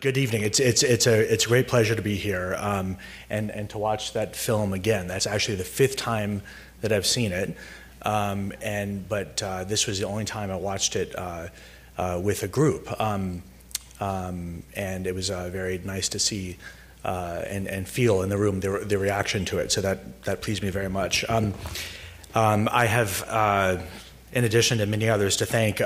Good evening. It's it's it's a it's a great pleasure to be here um, and and to watch that film again. That's actually the fifth time that I've seen it, um, and but uh, this was the only time I watched it uh, uh, with a group, um, um and it was uh, very nice to see uh, and and feel in the room the, the reaction to it. So that that pleased me very much. Um, um, I have, uh, in addition to many others, to thank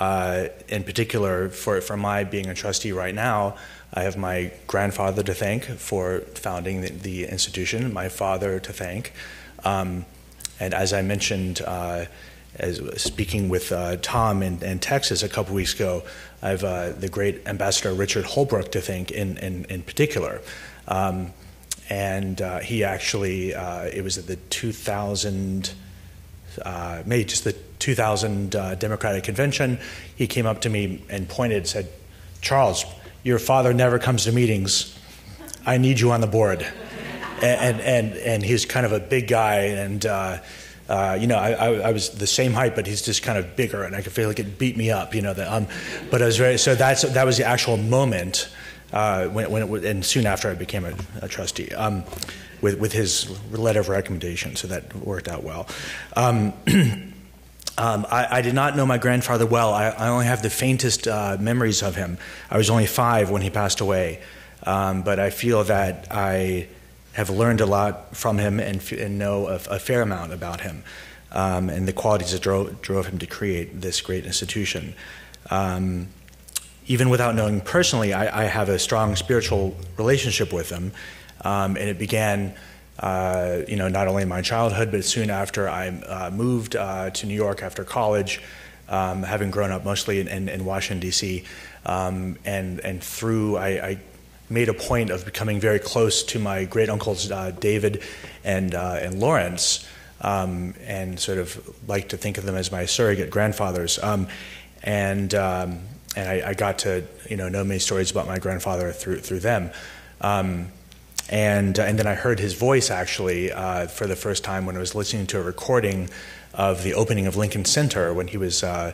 uh, in particular, for, for my being a trustee right now, I have my grandfather to thank for founding the, the institution, my father to thank. Um, and as I mentioned, uh, as speaking with uh, Tom in, in, Texas a couple weeks ago, I have uh, the great ambassador Richard Holbrooke to thank in, in, in particular. Um, and uh, he actually, uh, it was at the 2000, uh, maybe just the 2000 uh, Democratic Convention. He came up to me and pointed, said, Charles, your father never comes to meetings. I need you on the board. And, and, and he's kind of a big guy, and uh, uh, you know, I, I, I, was the same height, but he's just kind of bigger, and I could feel like it beat me up, you know. That, um, but I was very so that's that was the actual moment uh, when, when it, and soon after I became a, a trustee. Um, with, with his letter of recommendation, so that worked out well. Um, um, I, I, did not know my grandfather well. I, I only have the faintest uh, memories of him. I was only five when he passed away, um, but I feel that I have learned a lot from him and, and know a, a, fair amount about him um, and the qualities that drove, drove, him to create this great institution. Um, even without knowing personally, I, I, have a strong spiritual relationship with him. Um, and it began, uh, you know, not only in my childhood, but soon after I uh, moved uh, to New York after college, um, having grown up mostly in, in, in Washington, D.C. Um, and, and through, I, I, made a point of becoming very close to my great uncles, uh, David and, and Lawrence. Um, and sort of like to think of them as my surrogate grandfathers. Um, and um, and I, I, got to you know know many stories about my grandfather through through them. Um, and, uh, and then I heard his voice actually uh, for the first time when I was listening to a recording of the opening of Lincoln Center when he was, uh,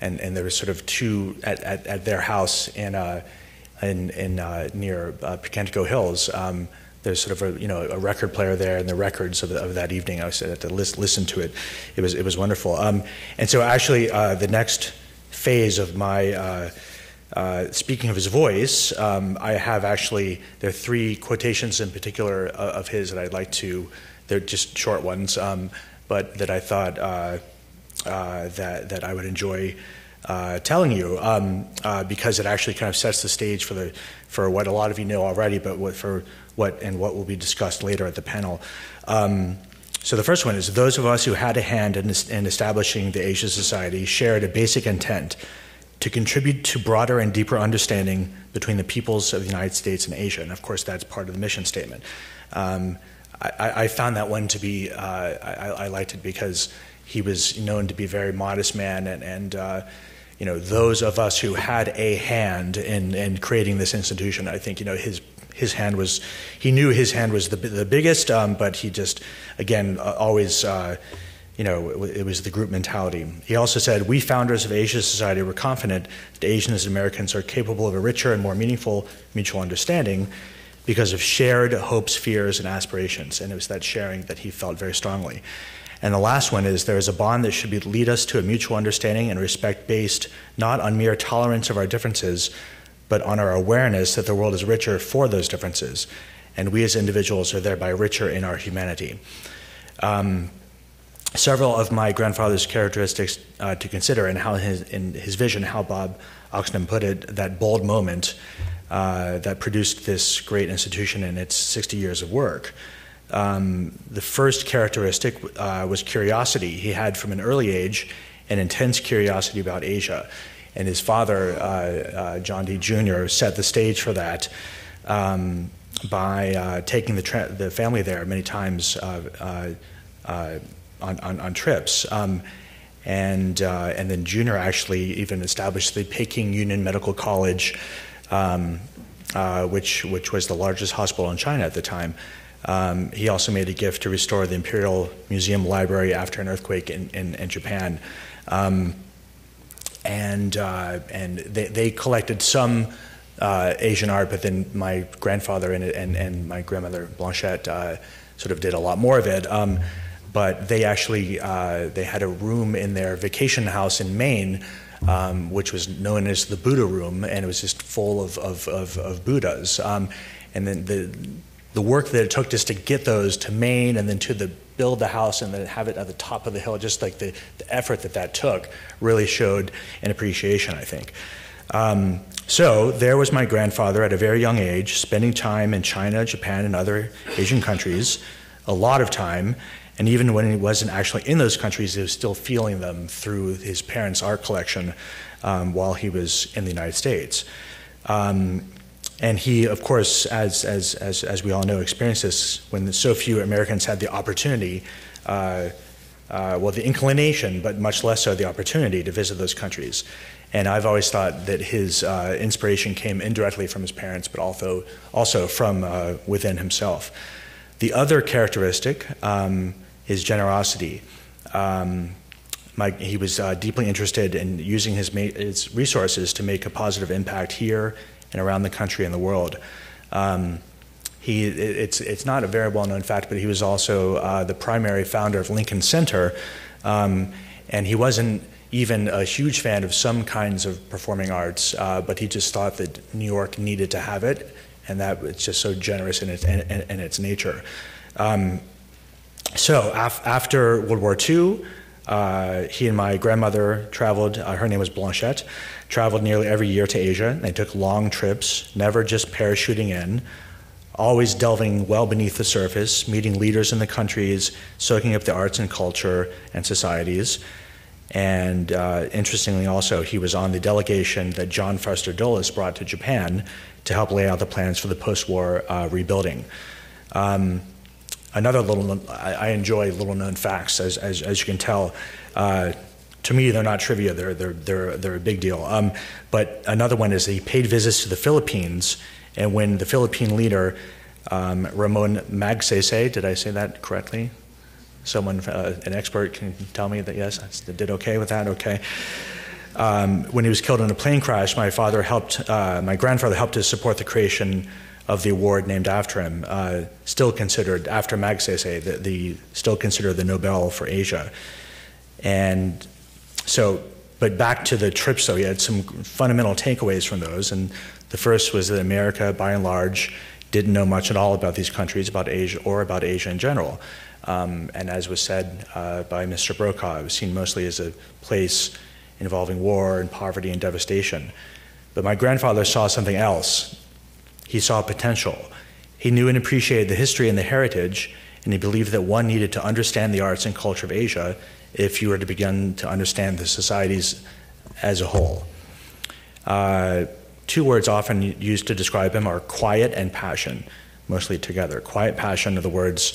and, and there was sort of two at, at, at their house in, uh, in, in uh, near uh, Hills. Um, there's sort of a you know a record player there and the records of, the, of that evening. I had to list, listen to it. It was it was wonderful. Um, and so actually the next phase of my uh, speaking of his voice, um, I have actually, there are three quotations in particular of his that I'd like to, they're just short ones, um, but that I thought uh, uh, that, that I would enjoy uh, telling you um, uh, because it actually kind of sets the stage for, the, for what a lot of you know already, but what, for what and what will be discussed later at the panel. Um, so the first one is those of us who had a hand in, in establishing the Asia Society shared a basic intent to contribute to broader and deeper understanding between the peoples of the United States and Asia. And of course, that's part of the mission statement. Um, I, I, found that one to be, uh, I, I, liked it because he was known to be a very modest man, and, and uh, you know, those of us who had a hand in, in creating this institution, I think, you know, his his hand was, he knew his hand was the, the biggest, um, but he just, again, uh, always uh, you know, it, was the group mentality. He also said, We founders of Asia Society were confident that Asians and Americans are capable of a richer and more meaningful mutual understanding because of shared hopes, fears, and aspirations. And it was that sharing that he felt very strongly. And the last one is there is a bond that should be, lead us to a mutual understanding and respect based not on mere tolerance of our differences, but on our awareness that the world is richer for those differences. And we as individuals are thereby richer in our humanity. Um, several of my grandfather's characteristics uh, to consider and how his, in his vision, how Bob Oxnam put it, that bold moment uh, that produced this great institution and its 60 years of work. Um, the first characteristic uh, was curiosity. He had from an early age an intense curiosity about Asia. And his father, uh, uh, John D. Jr., set the stage for that um, by uh, taking the, the family there many times on, on, on trips. Um, and, uh, and then Junior actually even established the Peking Union Medical College, um, uh, which, which was the largest hospital in China at the time. Um, he also made a gift to restore the Imperial Museum Library after an earthquake in, in, in Japan. Um, and uh, and they, they collected some uh, Asian art, but then my grandfather and, and, and my grandmother Blanchette uh, sort of did a lot more of it. Um, but they actually uh, they had a room in their vacation house in Maine, um, which was known as the Buddha Room, and it was just full of of, of, of Buddhas. Um, and then the the work that it took just to get those to Maine and then to the build the house and then have it at the top of the hill, just like the, the effort that that took, really showed an appreciation, I think. Um, so there was my grandfather at a very young age, spending time in China, Japan, and other Asian countries, a lot of time. And even when he wasn't actually in those countries, he was still feeling them through his parents' art collection um, while he was in the United States. Um, and he, of course, as, as, as, as we all know, experienced this when so few Americans had the opportunity, uh, uh, well, the inclination, but much less so the opportunity to visit those countries. And I've always thought that his uh, inspiration came indirectly from his parents, but also, also from uh, within himself. The other characteristic um, is generosity. Um, my, he was uh, deeply interested in using his, his resources to make a positive impact here and around the country and the world. Um, he, it's, it's not a very well known fact, but he was also uh, the primary founder of Lincoln Center. Um, and he wasn't even a huge fan of some kinds of performing arts, uh, but he just thought that New York needed to have it, and that it's just so generous in its, in, in its nature. Um, so af after World War II, uh, he and my grandmother traveled, uh, her name was Blanchette, traveled nearly every year to Asia. They took long trips, never just parachuting in, always delving well beneath the surface, meeting leaders in the countries, soaking up the arts and culture and societies. And uh, interestingly, also, he was on the delegation that John Foster Dulles brought to Japan to help lay out the plans for the post war uh, rebuilding. Um, another little, I, I, enjoy little known facts, as, as, as you can tell. Uh, to me, they're not trivia, they're, they're, they're, they're a big deal. Um, but another one is he paid visits to the Philippines, and when the Philippine leader, um, Ramon Magsaysay, did I say that correctly? Someone, uh, an expert, can tell me that yes, I did okay with that, okay. Um, when he was killed in a plane crash, my father helped, uh, my grandfather helped to support the creation of the award named after him, uh, still considered, after Magsaysay, the, the, still considered the Nobel for Asia. And so, but back to the trips, though, he had some fundamental takeaways from those. And the first was that America, by and large, didn't know much at all about these countries, about Asia, or about Asia in general. Um, and as was said uh, by Mr. Brokaw, it was seen mostly as a place involving war and poverty and devastation. But my grandfather saw something else. He saw potential. He knew and appreciated the history and the heritage, and he believed that one needed to understand the arts and culture of Asia if you were to begin to understand the societies as a whole. Uh, two words often used to describe him are quiet and passion, mostly together. Quiet passion are the words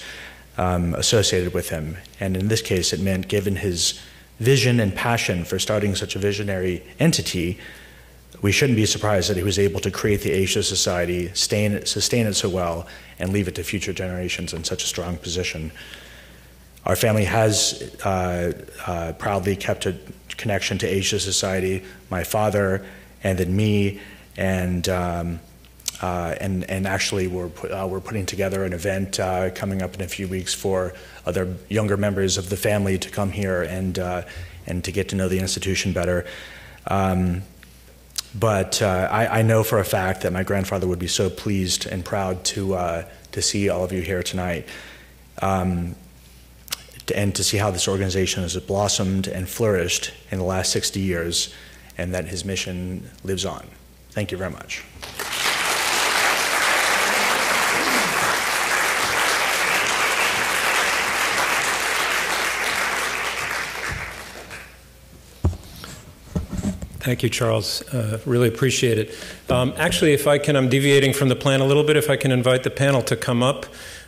um, associated with him. And in this case, it meant given his vision and passion for starting such a visionary entity, we shouldn't be surprised that he was able to create the Asia Society, sustain it so well, and leave it to future generations in such a strong position. Our family has uh, uh, proudly kept a connection to Asia Society. My father, and then me, and um, uh, and and actually we're uh, we're putting together an event uh, coming up in a few weeks for other younger members of the family to come here and uh, and to get to know the institution better. Um, but I, I, know for a fact that my grandfather would be so pleased and proud to to see all of you here tonight. Um, and to see how this organization has blossomed and flourished in the last 60 years, and that his mission lives on. Thank you very much. Thank you, Charles. Uh, really appreciate it. Um, actually, if I can, I'm deviating from the plan a little bit. If I can invite the panel to come up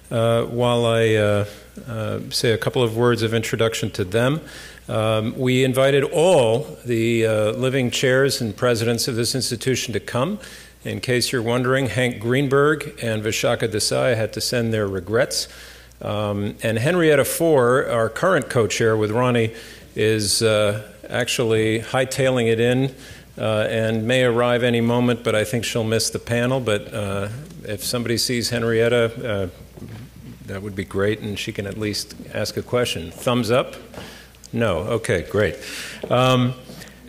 uh, while I uh, uh, say a couple of words of introduction to them. Um, we invited all the uh, living chairs and presidents of this institution to come. In case you're wondering, Hank Greenberg and Vishakha Desai had to send their regrets. Um, and Henrietta Fore, our current co chair with Ronnie, is uh, actually hightailing it in uh, and may arrive any moment, but I think she'll miss the panel. But uh, if somebody sees Henrietta, uh, that would be great, and she can at least ask a question. Thumbs up? No. Okay, great. Um,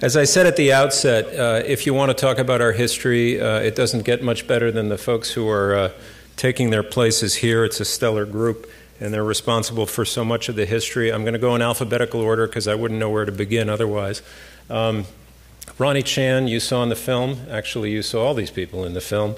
as I said at the outset, uh, if you want to talk about our history, uh, it doesn't get much better than the folks who are uh, taking their places here. It's a stellar group, and they're responsible for so much of the history. I'm going to go in alphabetical order because I wouldn't know where to begin otherwise. Um, Ronnie Chan, you saw in the film. Actually, you saw all these people in the film.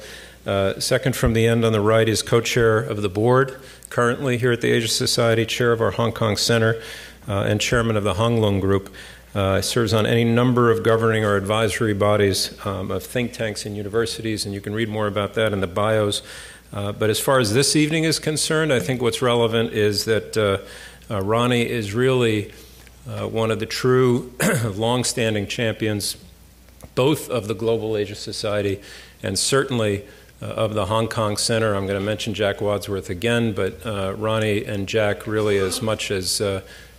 Uh, second from the end on the right is co chair of the board, currently here at the Asia Society, chair of our Hong Kong Center, uh, and chairman of the Hang Lung Group. Uh, serves on any number of governing or advisory bodies um, of think tanks and universities, and you can read more about that in the bios. Uh, but as far as this evening is concerned, I think what's relevant is that uh, uh Ronnie is really one of the true long-standing champions, both of the Global Asia Society and certainly of the Hong Kong Center. I'm going to mention Jack Wadsworth again, but Ronnie and Jack really as much as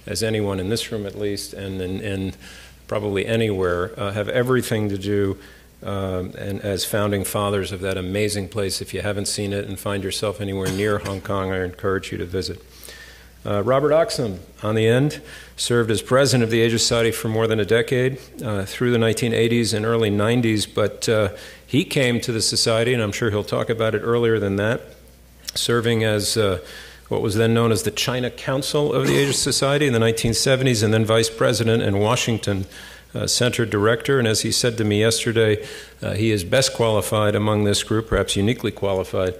as anyone in this room at least, and in, probably anywhere, uh, have everything to do. Um, and as founding fathers of that amazing place, if you haven't seen it and find yourself anywhere near Hong Kong, I encourage you to visit. Uh, Robert Oxnam, on the end, served as president of the Asia Society for more than a decade, uh, through the 1980s and early 90s, but uh, he came to the Society, and I'm sure he'll talk about it earlier than that, serving as uh, what was then known as the China Council of the Asia Society in the 1970s, and then vice president in Washington uh, Center director. And as he said to me yesterday, uh, he is best qualified among this group, perhaps uniquely qualified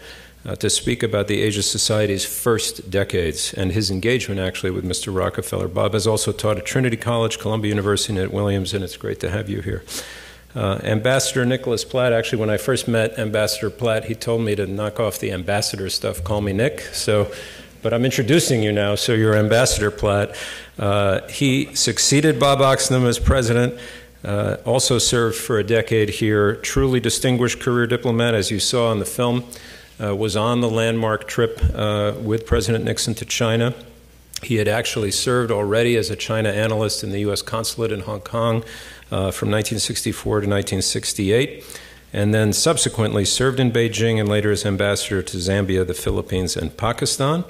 uh, to speak about the Asia Society's first decades and his engagement actually with Mr. Rockefeller. Bob has also taught at Trinity College, Columbia University, and at Williams, and it's great to have you here. Uh, Ambassador Nicholas Platt, actually, when I first met Ambassador Platt, he told me to knock off the ambassador stuff, call me Nick. So, but I'm introducing you now, so you're Ambassador Platt. Uh, he succeeded Bob Oxnam as president. Uh, also served for a decade here. Truly distinguished career diplomat, as you saw in the film uh, was on the landmark trip uh, with President Nixon to China. He had actually served already as a China analyst in the U.S. consulate in Hong Kong uh, from 1964 to 1968, and then subsequently served in Beijing and later as ambassador to Zambia, the Philippines, and Pakistan.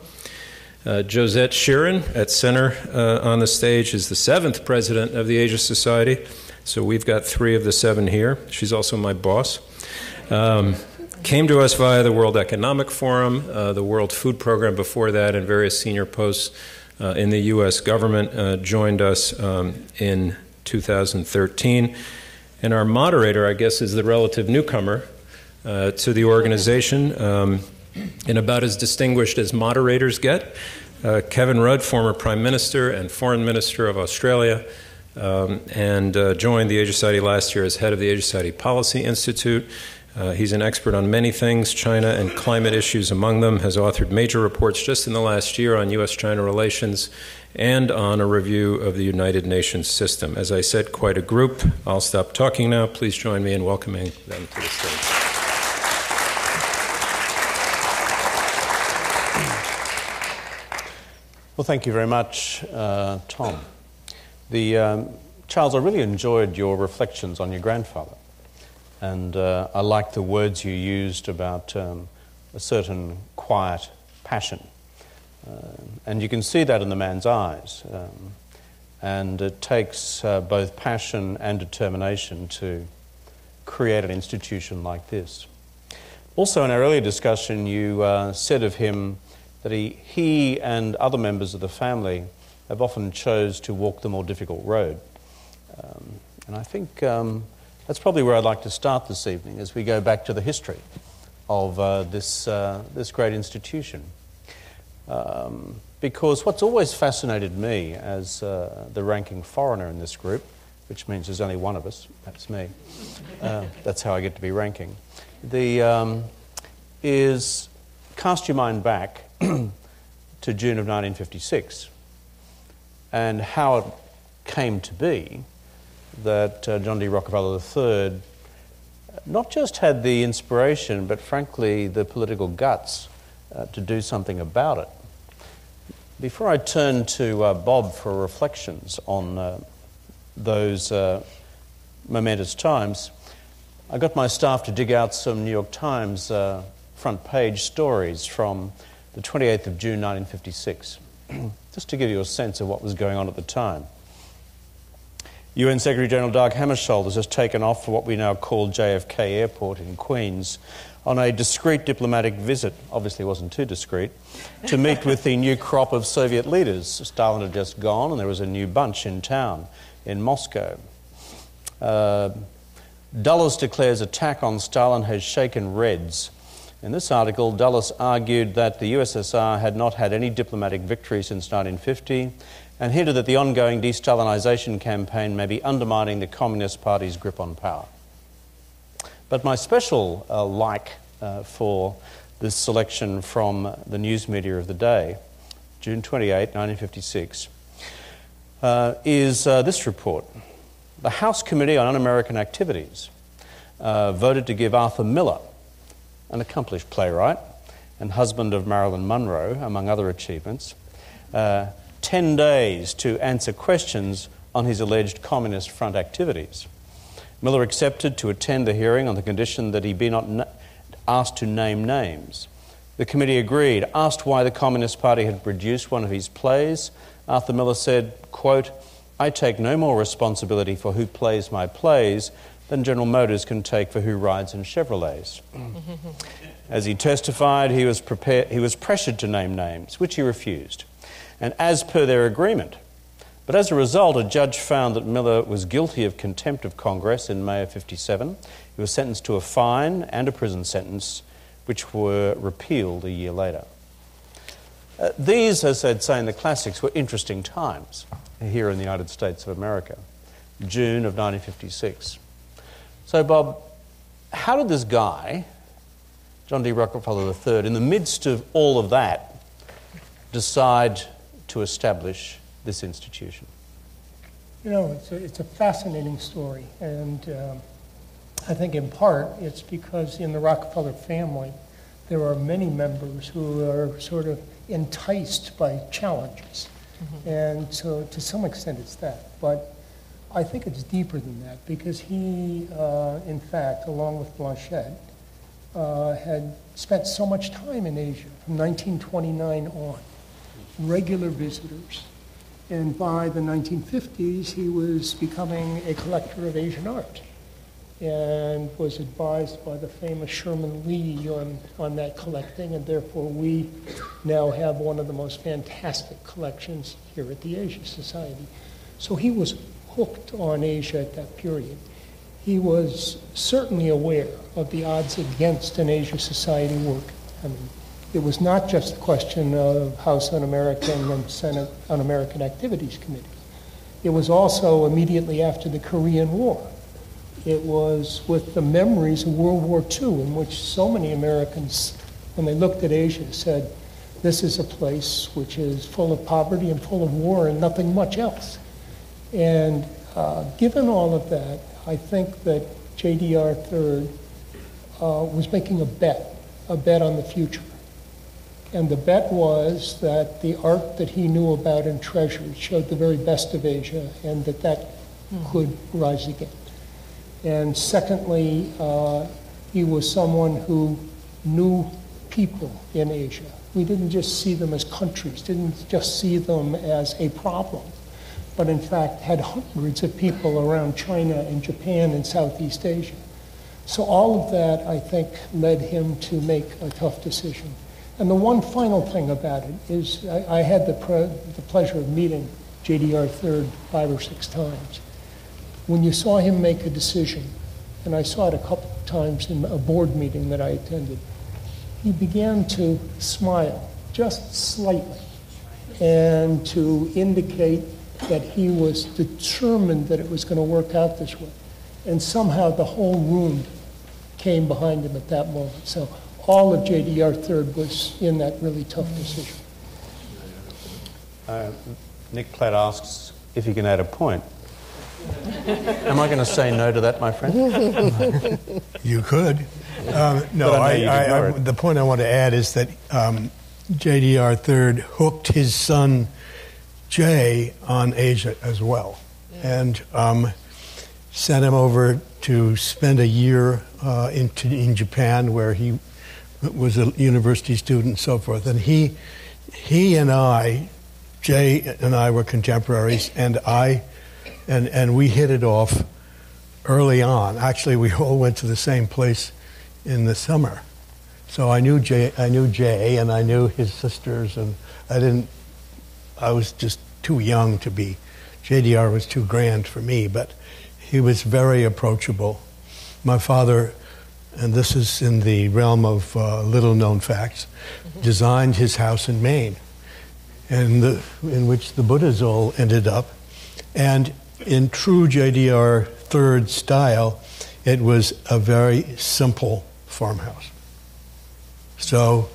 Uh, Josette Sheeran at center uh, on the stage is the seventh president of the Asia Society. So we've got three of the seven here. She's also my boss. Um, came to us via the World Economic Forum, uh, the World Food Program before that, and various senior posts uh, in the U.S. government. Uh, joined us um, in 2013. And our moderator, I guess, is the relative newcomer uh, to the organization, um, and about as distinguished as moderators get. Uh, Kevin Rudd, former Prime Minister and Foreign Minister of Australia. Um, and uh, joined the Asia Society last year as head of the Asia Society Policy Institute. Uh, he's an expert on many things, China and climate issues among them, has authored major reports just in the last year on U.S. China relations and on a review of the United Nations system. As I said, quite a group. I'll stop talking now. Please join me in welcoming them to the stage. Well, thank you very much, uh, Tom. The, um, Charles, I really enjoyed your reflections on your grandfather. And uh, I like the words you used about um, a certain quiet passion. Uh, and you can see that in the man's eyes. Um, and it takes uh, both passion and determination to create an institution like this. Also, in our earlier discussion, you uh, said of him that he, he and other members of the family have often chose to walk the more difficult road. Um, and I think um, that's probably where I'd like to start this evening as we go back to the history of uh, this, uh, this great institution. Um, because what's always fascinated me as uh, the ranking foreigner in this group, which means there's only one of us, that's me, uh, that's how I get to be ranking, the, um, is cast your mind back to June of 1956 and how it came to be that uh, John D. Rockefeller III not just had the inspiration, but frankly the political guts uh, to do something about it. Before I turn to uh, Bob for reflections on uh, those uh, momentous times, I got my staff to dig out some New York Times uh, front page stories from the 28th of June 1956, just to give you a sense of what was going on at the time. UN Secretary General Dag Hammarskjöld has just taken off for what we now call JFK Airport in Queens on a discreet diplomatic visit, obviously wasn't too discreet, to meet with the new crop of Soviet leaders. Stalin had just gone and there was a new bunch in town in Moscow. Uh, Dulles declares attack on Stalin has shaken Reds. In this article, Dulles argued that the USSR had not had any diplomatic victory since 1950 and hinted that the ongoing de-Stalinisation campaign may be undermining the Communist Party's grip on power. But my special uh, like uh, for this selection from the news media of the day, June 28, 1956, uh, is uh, this report. The House Committee on Un American Activities uh, voted to give Arthur Miller, an accomplished playwright and husband of Marilyn Monroe, among other achievements, uh, 10 days to answer questions on his alleged Communist Front activities. Miller accepted to attend the hearing on the condition that he be not asked to name names. The committee agreed. Asked why the Communist Party had produced one of his plays, Arthur Miller said, quote, I take no more responsibility for who plays my plays than General Motors can take for who rides in Chevrolets. As he testified, he was, prepared, he was pressured to name names, which he refused and as per their agreement. But as a result, a judge found that Miller was guilty of contempt of Congress in May of 57. He was sentenced to a fine and a prison sentence, which were repealed a year later. Uh, these, as I'd say in the classics, were interesting times here in the United States of America, June of 1956. So, Bob, how did this guy, John D. Rockefeller III, in the midst of all of that, decide to establish this institution? You know, it's a, it's a fascinating story, and um, I think in part it's because in the Rockefeller family there are many members who are sort of enticed by challenges. Mm-hmm. And so to some extent it's that. But I think it's deeper than that because he, uh, in fact, along with Blanchette, uh, had spent so much time in Asia from 1929 on regular visitors. And by the 1950s, he was becoming a collector of Asian art and was advised by the famous Sherman Lee on, on that collecting, and therefore we now have one of the most fantastic collections here at the Asia Society. So he was hooked on Asia at that period. He was certainly aware of the odds against an Asia Society work. I mean, it was not just a question of House Un-American and Senate Un-American Activities Committee. It was also immediately after the Korean War. It was with the memories of World War II, in which so many Americans, when they looked at Asia, said, This is a place which is full of poverty and full of war and nothing much else. And uh, given all of that, I think that JDR III uh, was making a bet, a bet on the future. And the bet was that the art that he knew about and treasured showed the very best of Asia and that that mm. could rise again. And secondly, uh, he was someone who knew people in Asia. We didn't just see them as countries, didn't just see them as a problem, but in fact had hundreds of people around China and Japan and Southeast Asia. So all of that, I think, led him to make a tough decision. And the one final thing about it is I, I had the, the pleasure of meeting JDR Third five or six times. When you saw him make a decision, and I saw it a couple of times in a board meeting that I attended, he began to smile just slightly and to indicate that he was determined that it was going to work out this way. And somehow the whole room came behind him at that moment. So all of JDR Third was in that really tough decision. Uh, Nick Platt asks if he can add a point. Am I going to say no to that, my friend? you could. Um, no, I, I, I, the point I want to add is that um, JDR Third hooked his son Jay on Asia as well, yeah. and um, sent him over to spend a year uh, in, in Japan where he was a university student and so forth. And he, he and I, Jay and I were contemporaries, and I, and, and we hit it off early on. Actually, we all went to the same place in the summer. So I knew Jay, I knew Jay, and I knew his sisters, and I didn't. I was just too young to be. JDR was too grand for me, but he was very approachable. My father, and this is in the realm of uh, little known facts, mm-hmm. designed his house in Maine, and the, in which the Buddhas all ended up. And in true JDR third style, it was a very simple farmhouse. So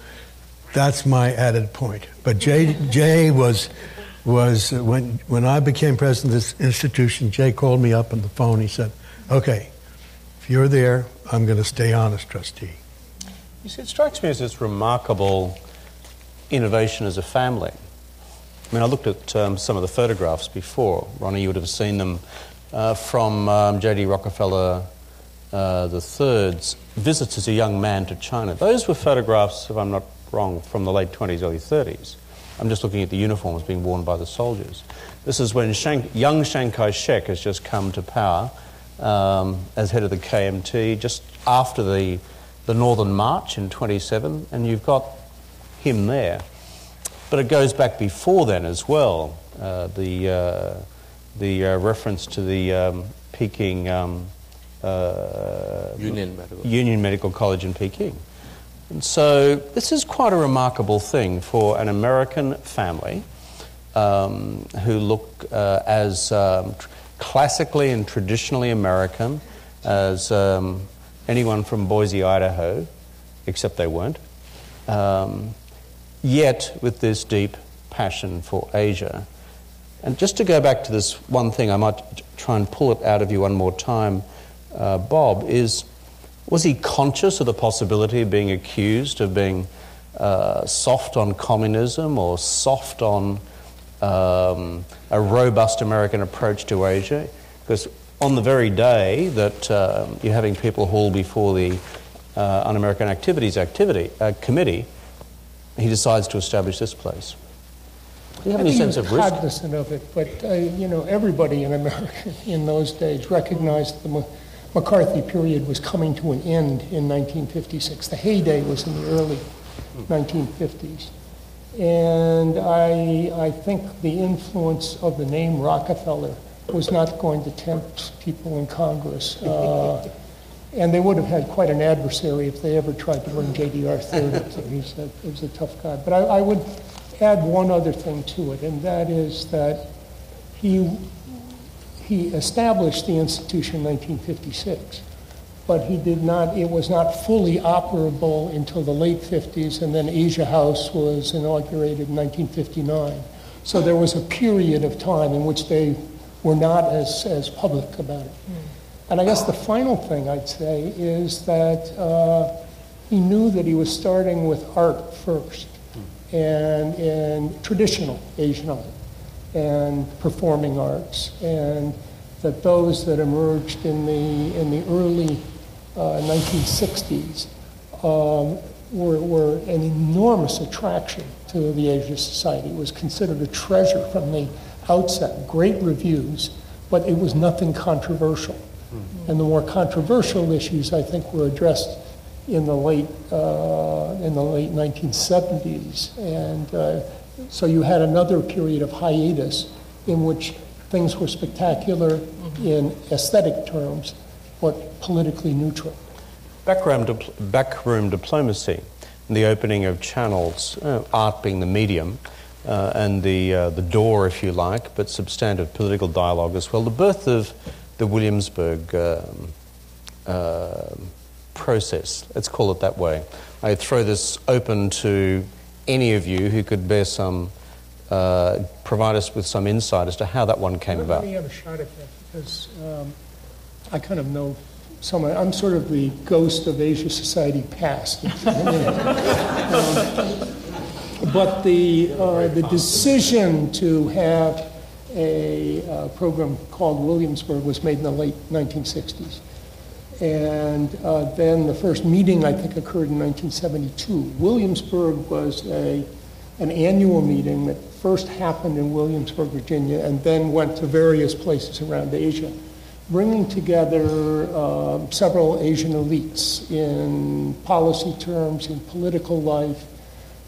that's my added point. But Jay, Jay was, was when, when I became president of this institution, Jay called me up on the phone. He said, okay, if you're there, I'm going to stay on as trustee. You see, it strikes me as this remarkable innovation as a family. I mean, I looked at um, some of the photographs before. Ronnie, you would have seen them uh, from um, J.D. Rockefeller uh, III's visits as a young man to China. Those were photographs, if I'm not wrong, from the late 20s, early 30s. I'm just looking at the uniforms being worn by the soldiers. This is when Chiang, young Chiang Kai shek has just come to power um, as head of the KMT, just after the, the Northern March in 27, and you've got him there. But it goes back before then as well. Uh, the uh, the uh, reference to the um, Peking um, uh, Union Medical. Union Medical College in Peking. And so this is quite a remarkable thing for an American family um, who look uh, as um, classically and traditionally American as um, anyone from Boise, Idaho, except they weren't, um, yet with this deep passion for Asia. And just to go back to this one thing, I might try and pull it out of you one more time uh, Bob is was he conscious of the possibility of being accused of being uh, soft on communism or soft on um, a robust American approach to Asia? Because on the very day that uh, you're having people haul before the uh, Un-American Activities Activity uh, Committee, he decides to establish this place. Do you have I any sense of risk? cognizant of it, but uh, you know, everybody in America in those days recognized the McCarthy period was coming to an end in 1956. The heyday was in the early 1950s. And I, I think the influence of the name Rockefeller was not going to tempt people in Congress. Uh, and they would have had quite an adversary if they ever tried to bring JDR third up there. He's a, he was a tough guy. But I, I would add one other thing to it, and that is that he he established the institution in 1956, but he did not, it was not fully operable until the late 50s, and then Asia House was inaugurated in 1959. So there was a period of time in which they were not as, as public about it. Mm. And I guess the final thing I'd say is that uh, he knew that he was starting with art first, and, and traditional Asian art and performing arts, and that those that emerged in the, in the early uh, 1960s um, were, were an enormous attraction to the Asia Society. It was considered a treasure from the outset, great reviews, but it was nothing controversial. Mm-hmm. And the more controversial issues, I think, were addressed in the late, uh, in the late 1970s. And uh, so you had another period of hiatus in which things were spectacular mm-hmm. in aesthetic terms, but politically neutral. Backroom, dipl- backroom diplomacy, the opening of channels, uh, art being the medium, uh, and the, uh, the door, if you like, but substantive political dialogue as well. The birth of the Williamsburg um, uh, process, let's call it that way. I throw this open to any of you who could bear some, uh, provide us with some insight as to how that one came let, about. Let me have a shot at that because um, I kind of know some. I'm sort of the ghost of Asia Society past. um, but the uh, the decision to have a uh, program called Williamsburg was made in the late 1960s. And uh, then the first meeting, I think, occurred in 1972. Williamsburg was a, an annual meeting that first happened in Williamsburg, Virginia, and then went to various places around Asia, bringing together uh, several Asian elites in policy terms, in political life,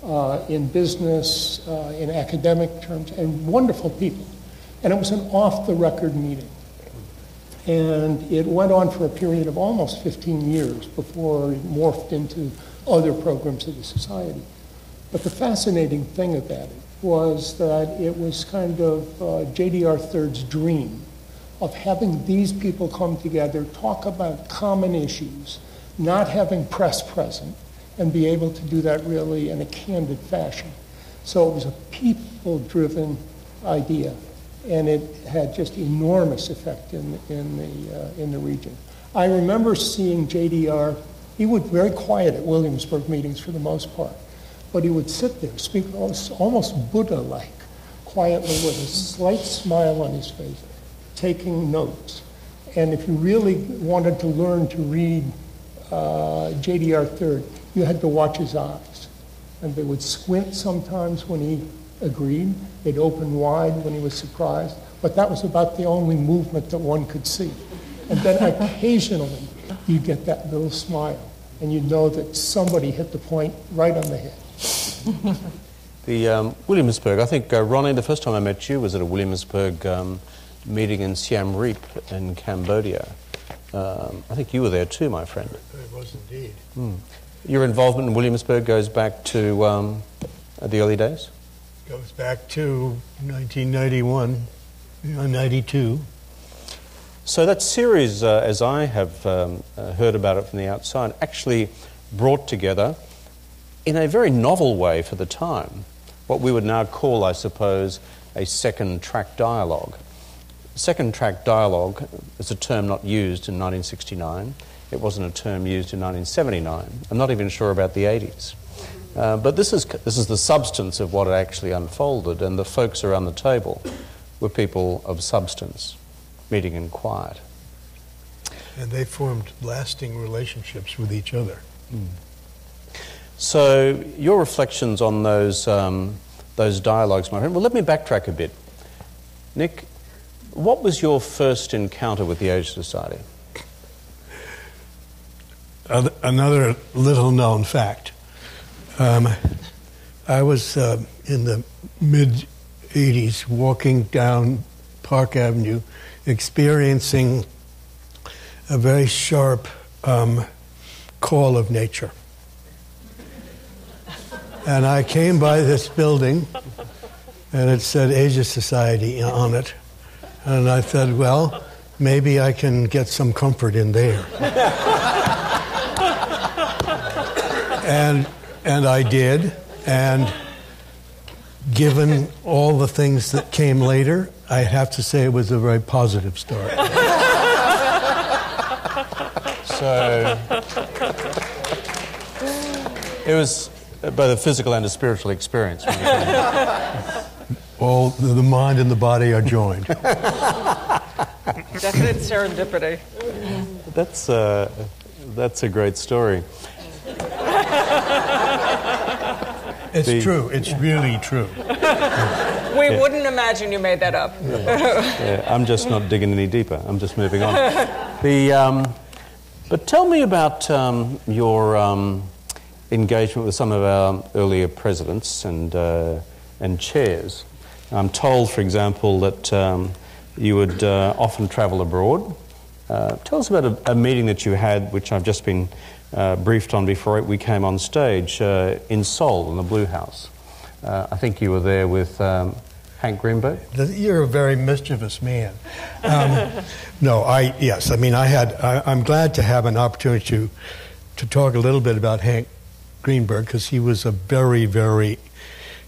uh, in business, uh, in academic terms, and wonderful people. And it was an off the record meeting. And it went on for a period of almost 15 years before it morphed into other programs of the society. But the fascinating thing about it was that it was kind of uh, J.D.R. Third's dream of having these people come together, talk about common issues, not having press present, and be able to do that really in a candid fashion. So it was a people driven idea and it had just enormous effect in, in, the, uh, in the region. I remember seeing JDR, he was very quiet at Williamsburg meetings for the most part, but he would sit there, speak almost, almost Buddha-like, quietly with a slight smile on his face, taking notes. And if you really wanted to learn to read uh, JDR Third, you had to watch his eyes. And they would squint sometimes when he agreed. They'd open wide when he was surprised. But that was about the only movement that one could see. And then occasionally you get that little smile, and you know that somebody hit the point right on the head. the um, Williamsburg, I think, uh, Ronnie, the first time I met you was at a Williamsburg um, meeting in Siem Reap in Cambodia. Um, I think you were there too, my friend. I was indeed. Mm. Your involvement in Williamsburg goes back to um, the early days? Goes back to 1991, 92. So that series, uh, as I have um, uh, heard about it from the outside, actually brought together, in a very novel way for the time, what we would now call, I suppose, a second track dialogue. Second track dialogue is a term not used in 1969. It wasn't a term used in 1979. I'm not even sure about the 80s. Uh, but this is, this is the substance of what actually unfolded, and the folks around the table were people of substance, meeting in quiet. And they formed lasting relationships with each other. Mm. So, your reflections on those, um, those dialogues, my friend. Well, let me backtrack a bit. Nick, what was your first encounter with the Asia Society? Another little known fact. Um, I was uh, in the mid 80s walking down Park Avenue, experiencing a very sharp um, call of nature. And I came by this building, and it said Asia Society on it. And I said, well, maybe I can get some comfort in there. and, and I did. And given all the things that came later, I have to say it was a very positive start. so it was both a physical and a spiritual experience. all the mind and the body are joined. Definite serendipity. That's, uh, that's a great story. It's the, true. It's really true. We yeah. wouldn't imagine you made that up. yeah, I'm just not digging any deeper. I'm just moving on. the, um, but tell me about um, your um, engagement with some of our earlier presidents and, uh, and chairs. I'm told, for example, that um, you would uh, often travel abroad. Uh, tell us about a, a, meeting that you had, which I've just been uh, briefed on before we came on stage uh, in Seoul, in the Blue House. Uh, I think you were there with um, Hank Greenberg. You're a very mischievous man. Um, no, I yes, I mean I had. I, am glad to have an opportunity to to talk a little bit about Hank Greenberg because he was a very very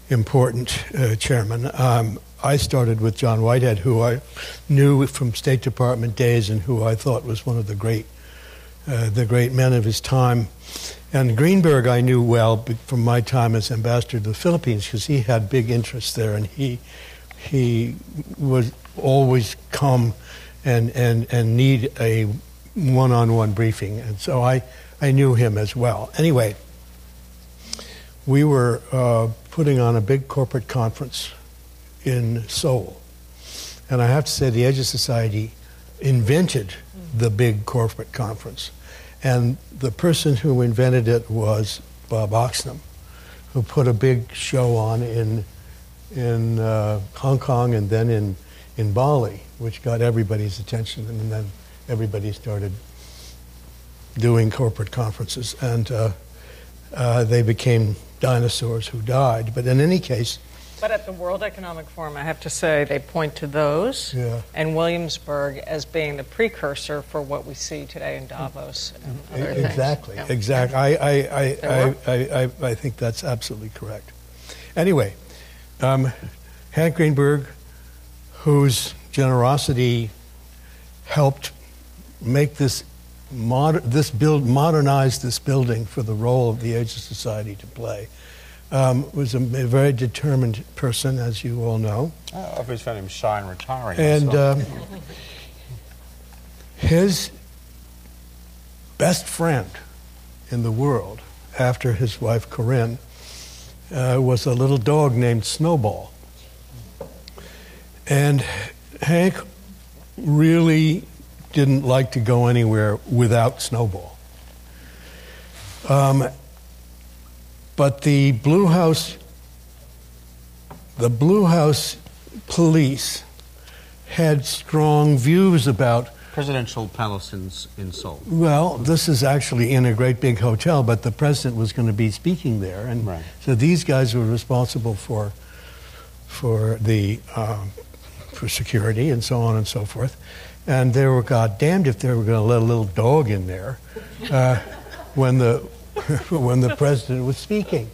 important uh, chairman. Um, I started with John Whitehead, who I knew from State Department days and who I thought was one of the great uh, the great men of his time. And Greenberg I knew well from my time as ambassador to the Philippines because he had big interests there and he he would always come and, and, and need a one on one briefing. And so I, I knew him as well. Anyway, we were uh, putting on a big corporate conference in Seoul. And I have to say, the Asia Society invented the big corporate conference. And the person who invented it was Bob Oxnam, who put a big show on in, in uh, Hong Kong and then in, in Bali, which got everybody's attention. And then everybody started doing corporate conferences. And uh, uh, they became dinosaurs who died. But in any case, But at the World Economic Forum, I have to say, they point to those Yeah. and Williamsburg as being the precursor for what we see today in Davos and other things. Exactly, Yeah. exactly. I, I, I, I. I, I, I think that's absolutely correct. Anyway, um, Hank Greenberg, whose generosity helped make this moder- this build modernize this building for the role of the Asia Society to play, um, was a, a very determined person, as you all know. Oh, I've always found him shy and retiring. And um, his best friend in the world, after his wife Corinne, uh, was a little dog named Snowball. And Hank really didn't like to go anywhere without Snowball. Um, but the Blue House, the Blue House police had strong views about Presidential Palace in, in Seoul. well, this is actually in a great big hotel, but the president was going to be speaking there, and Right. so these guys were responsible for for the um, for security and so on and so forth. And they were goddamned if they were going to let a little dog in there uh, when the when the president was speaking.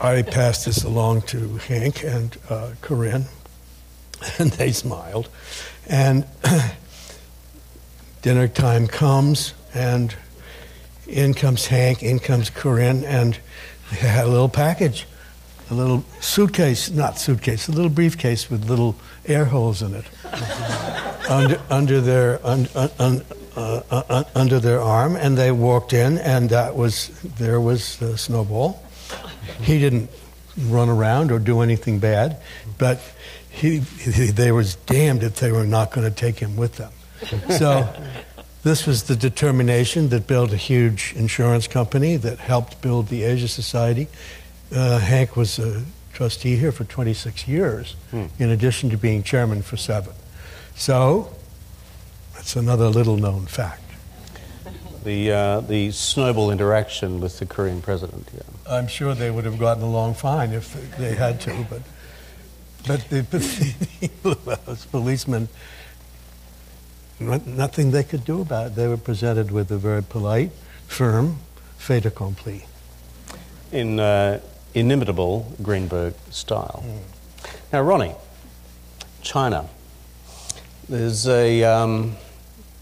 I passed this along to Hank and uh, Corinne, and they smiled. And dinner time comes, and in comes Hank, in comes Corinne, and they had a little package, a little suitcase, not suitcase, a little briefcase with little air holes in it under, under their un, un, uh, uh, under their arm, and they walked in, and that was there was uh, Snowball. He didn't run around or do anything bad, but he, he they was damned if they were not going to take him with them. So this was the determination that built a huge insurance company that helped build the Asia Society. Uh, Hank was a trustee here for 26 years, in addition to being chairman for seven. So that's another little known fact. The, uh, the snowball interaction with the Korean president. Yeah. I'm sure they would have gotten along fine if they had to, but but the, the policemen, nothing they could do about it. They were presented with a very polite, firm fait accompli. in uh, inimitable Greenberg style. Now, Ronnie, Chan. There's a. Um,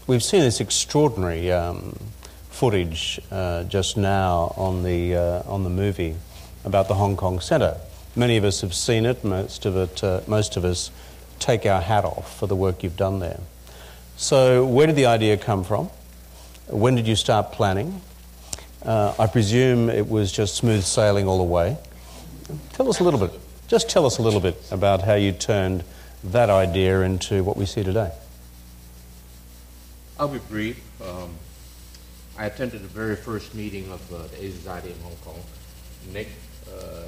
we've seen this extraordinary um, footage uh, just now on the uh, on the movie about the Hong Kong Centre. Many of us have seen it. Most of it. Uh, most of us take our hat off for the work you've done there. So, where did the idea come from? When did you start planning? Uh, I presume it was just smooth sailing all the way. Tell us a little bit, just tell us a little bit about how you turned that idea into what we see today. I'll be brief. Um, I attended the very first meeting of uh, the Asia Society in Hong Kong. Nick, uh,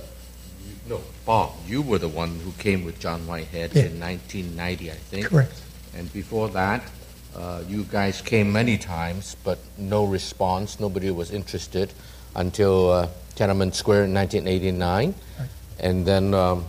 you, no, Bob, you were the one who came with John Whitehead Yeah. in 1990, I think. Correct. And before that, uh, you guys came many times, but no response. Nobody was interested until uh, Tiananmen Square in 1989. And then um,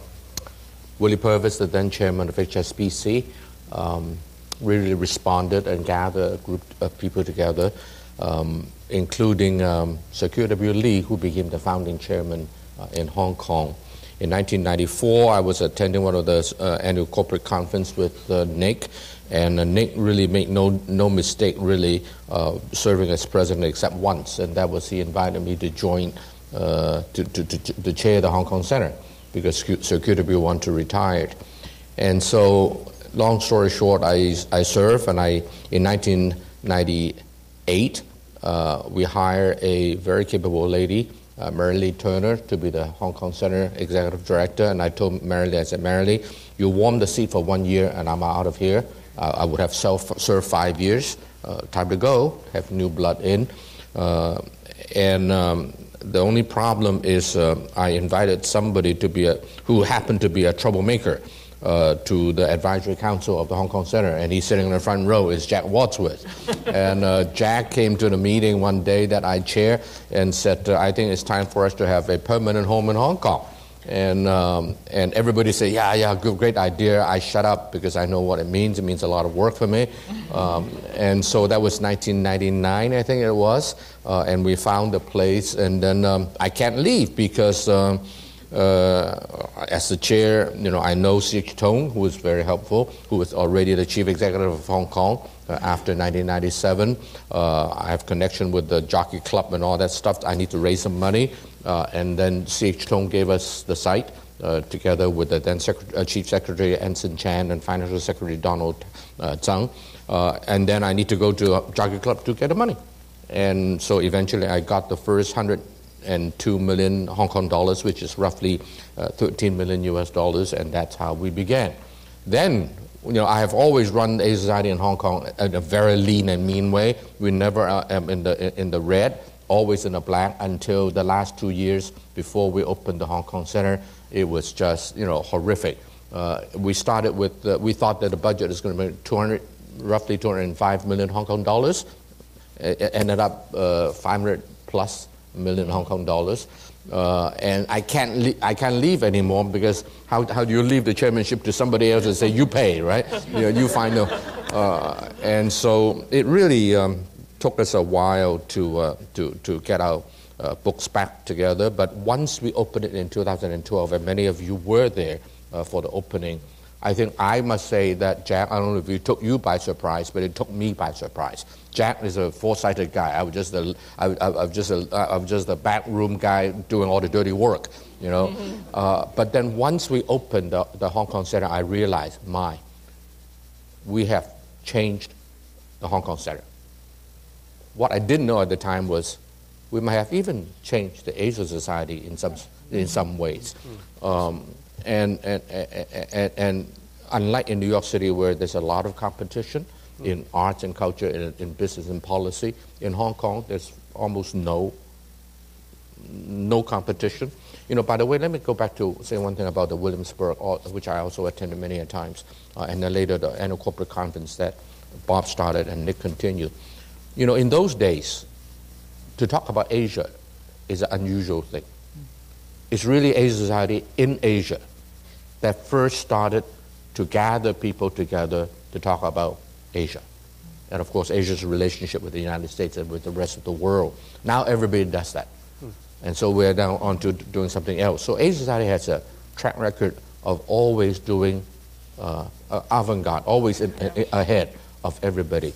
Willie Purves, the then chairman of HSBC, um, really responded and gathered a group of people together, um, including um, Sir Q. W. Lee, who became the founding chairman uh, in Hong Kong. In 1994, I was attending one of the uh, annual corporate conference with uh, Nick, and uh, Nick really made no, no mistake, really, uh, serving as president except once, and that was he invited me to join, uh, to, to, to, to chair the Hong Kong Center. because Sir Q. W. wanted to retire. And so, long story short, I, I served, and I, in 1998, uh, we hired a very capable lady, uh, Marilee Turner, to be the Hong Kong Center Executive Director. And I told Marilee, I said, Marilee, you warm the seat for one year, and I'm out of here. Uh, I would have self- served five years. Uh, time to go, have new blood in. Uh, and um, the only problem is uh, I invited somebody to be a, who happened to be a troublemaker uh, to the advisory council of the Hong Kong Center, and he's sitting in the front row is Jack Wadsworth. and uh, Jack came to the meeting one day that I chair and said, uh, "I think it's time for us to have a permanent home in Hong Kong." And, um, and everybody said, yeah, yeah, good, great idea. I shut up because I know what it means. It means a lot of work for me. Um, and so that was 1999, I think it was. Uh, and we found a place. And then um, I can't leave because um, as the chair, you know, I know CH Tung, who was very helpful, who was already the chief executive of Hong Kong. Uh, after 1997, uh, I have connection with the jockey club and all that stuff. I need to raise some money. Uh, and then CH Tung gave us the site uh, together with the then uh, Chief Secretary Anson Chan and Financial Secretary Donald uh, Tsang. Uh, and then I need to go to Jockey Club to get the money. And so eventually I got the first 102 million Hong Kong dollars, which is roughly uh, 13 million US dollars, and that's how we began. Then you know, I have always run Asia Society in Hong Kong in a very lean and mean way. We never uh, am in the in the red always in the black until the last two years before we opened the Hong Kong Center. It was just, you know, horrific. Uh, we started with, uh, we thought that the budget is going to be 200, roughly 205 million Hong Kong dollars. It ended up uh, 500 plus million Hong Kong dollars. Uh, and I can't, le- I can't leave anymore because how, how do you leave the chairmanship to somebody else and say, you pay, right? you, know, you find a, uh, and so it really um, took us a while to, uh, to, to get our uh, books back together. But once we opened it in 2012, and many of you were there uh, for the opening, I think I must say that Jack, I don't know if it took you by surprise, but it took me by surprise. Jack is a foresighted guy. I was just a, I, I, I was just a, I was just a backroom guy doing all the dirty work, you know. Mm-hmm. Uh, but then once we opened the, the Hong Kong Center, I realized, my, we have changed the Hong Kong Center what I didn't know at the time was we might have even changed the Asia Society in some, in some ways. Um, and, and, and, and, unlike in New York City, where there's a lot of competition hmm. in arts and culture, in, in business and policy, in Hong Kong, there's almost no, no competition. You know, by the way, let me go back to say one thing about the Williamsburg, uh, which I also attended many a times, uh, and then later the annual corporate conference that Bob started and Nick continued. You know, in those days, to talk about Asia is an unusual thing. Hmm. It's really Asia Society in Asia that first started to gather people together to talk about Asia. And of course, Asia's relationship with the United States and with the rest of the world. Now everybody does that. And so we're now on to doing something else. So Asia Society has a track record of always doing uh, avant garde, always in, in, ahead of everybody.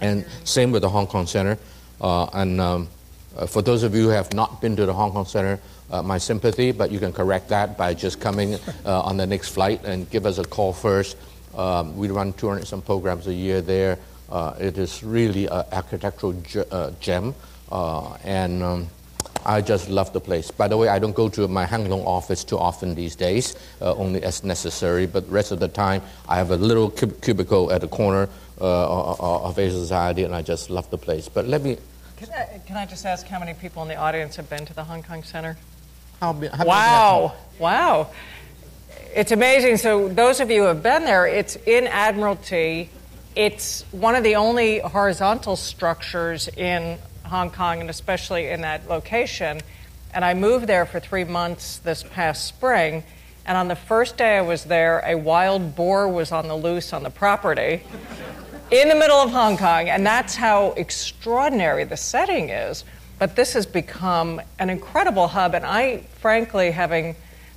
And same with the Hong Kong Center. Uh, and um, uh, for those of you who have not been to the Hong Kong Center, uh, my sympathy, but you can correct that by just coming uh, on the next flight and give us a call first. Um, we run 200 some programs a year there. Uh, it is really an architectural uh, gem. and um, I just love the place. By the way, I don't go to my Hang Lung office too often these days, only as necessary. But rest of the time, I have a little cub- cubicle at the corner uh, of Asia Society, and I just love the place. But let me. Can I, can I just ask how many people in the audience have been to the Hong Kong Center? How, how wow, wow. It's amazing. So, those of you who have been there, it's in Admiralty. It's one of the only horizontal structures in Hong Kong, and especially in that location. And I moved there for three months this past spring. And on the first day I was there, a wild boar was on the loose on the property in the middle of Hong Kong, and that's how extraordinary the setting is. But this has become an incredible hub, and I, frankly, having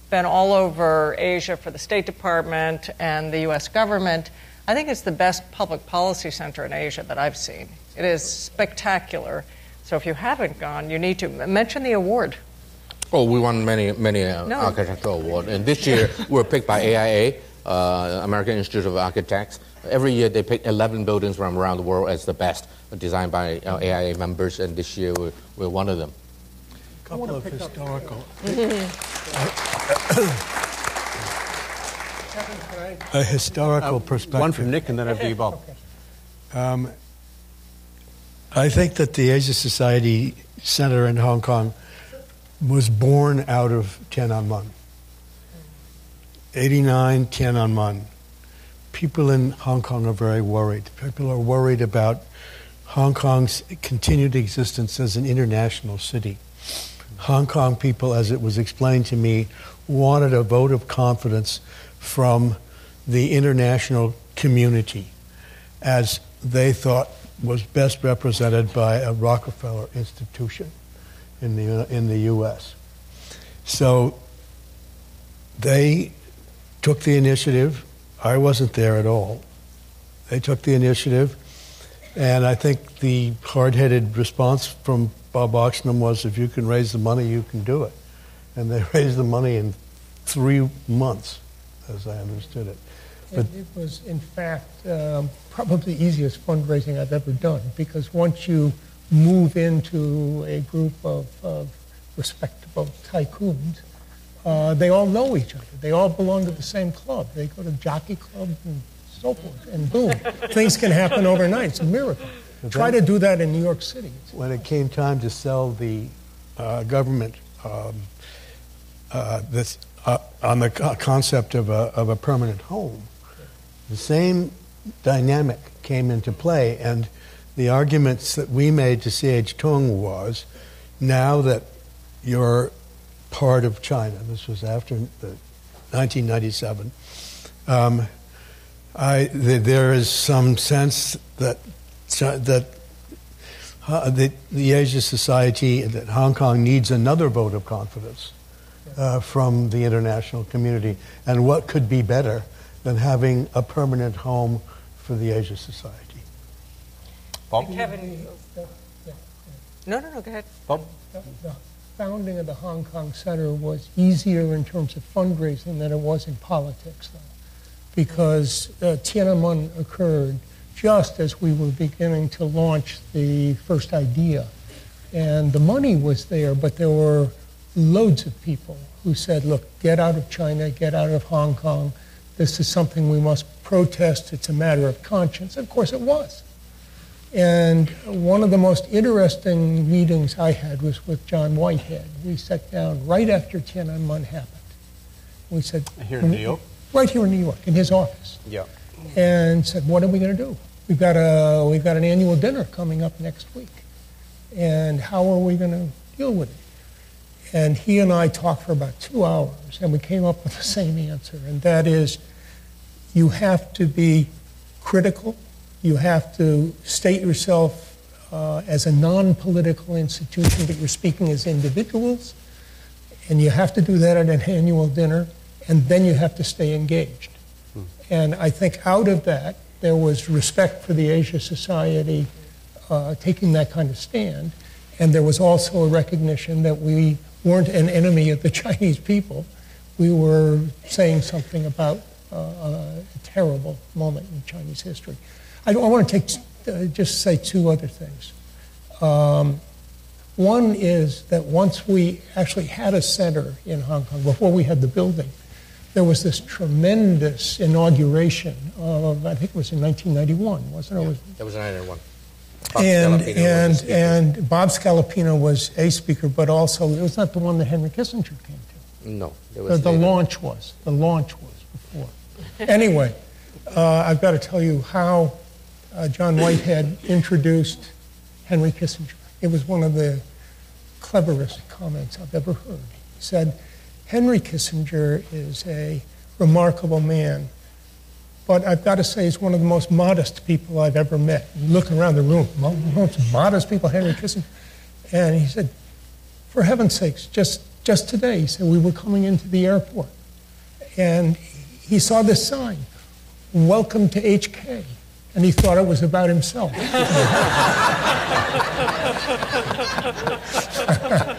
been all over Asia for the State Department and the US government, I think it's the best public policy center in Asia that I've seen. It is spectacular. So if you haven't gone, you need to. Mention the award. Oh, we won many, many uh, No. architectural awards. And this year, we were picked by AIA, uh, American Institute of Architects. Every year, they pick 11 buildings from around the world as the best, designed by uh, AIA members, and this year, we're, we're one of them. A couple of historical, Kevin, can I a historical perspective. One from Nick and then over to you, Bob. Um, I think that the Asia Society Center in Hong Kong was born out of Tiananmen. 89 Tiananmen. People in Hong Kong are very worried. People are worried about Hong Kong's continued existence as an international city. Hong Kong people, as it was explained to me, wanted a vote of confidence from the international community as they thought was best represented by a Rockefeller institution in the, in the U.S. So they took the initiative. I wasn't there at all. They took the initiative, and I think the hard headed response from Bob Oxnam was if you can raise the money, you can do it. And they raised the money in three months, as I understood it. But It it was, in fact, um, probably the easiest fundraising I've ever done, because once you move into a group of, of respectable tycoons, uh, they all know each other. They all belong to the same club. They go to jockey clubs and so forth, and boom, things can happen overnight. It's a miracle. Try to do that in New York City. when it came time to sell the uh, government um, uh, this, uh, on the concept of a, of a permanent home, the same dynamic came into play. And the arguments that we made to C.H. Tung was now that you're part of China, this was after the 1997, um, I, th- there is some sense that, Chi- that uh, the, the Asia Society that Hong Kong needs another vote of confidence uh, from the international community. And what could be better than having a permanent home for the Asia Society? Bob? Kevin, no, no, no, go ahead. Bob? The the founding of the Hong Kong Center was easier in terms of fundraising than it was in politics, though, because uh, Tiananmen occurred just as we were beginning to launch the first idea. And the money was there, but there were loads of people who said, look, get out of China, get out of Hong Kong. This is something we must protest. It's a matter of conscience. Of course, it was. And one of the most interesting meetings I had was with John Whitehead. We sat down right after Tiananmen happened. We said, Here in New York? Right here in New York, in his office. Yeah. And said, what are we going to do? We've got, a, we've got an annual dinner coming up next week. And how are we going to deal with it? And he and I talked for about two hours, and we came up with the same answer, and that is you have to be critical, you have to state yourself uh, as a non political institution, but you're speaking as individuals, and you have to do that at an annual dinner, and then you have to stay engaged. And I think out of that, there was respect for the Asia Society uh, taking that kind of stand, and there was also a recognition that we weren't an enemy of the Chinese people. We were saying something about uh, a terrible moment in Chinese history. I, I want to take, uh, just say two other things. Um, one is that once we actually had a center in Hong Kong, before we had the building, there was this tremendous inauguration of, I think it was in 1991, wasn't it? It was- That was 901. Bob and Scalapino and and Bob Scalapino was a speaker, but also it was not the one that Henry Kissinger came to. No, The, was the launch was. The launch was before. anyway, uh, I've got to tell you how uh, John Whitehead introduced Henry Kissinger. It was one of the cleverest comments I've ever heard. He said, Henry Kissinger is a remarkable man, but I've got to say he's one of the most modest people I've ever met. You look around the room, most modest people, Henry Kissinger. And he said, for heaven's sakes, just, just today, he said, we were coming into the airport, and he saw this sign, Welcome to HK. And he thought it was about himself.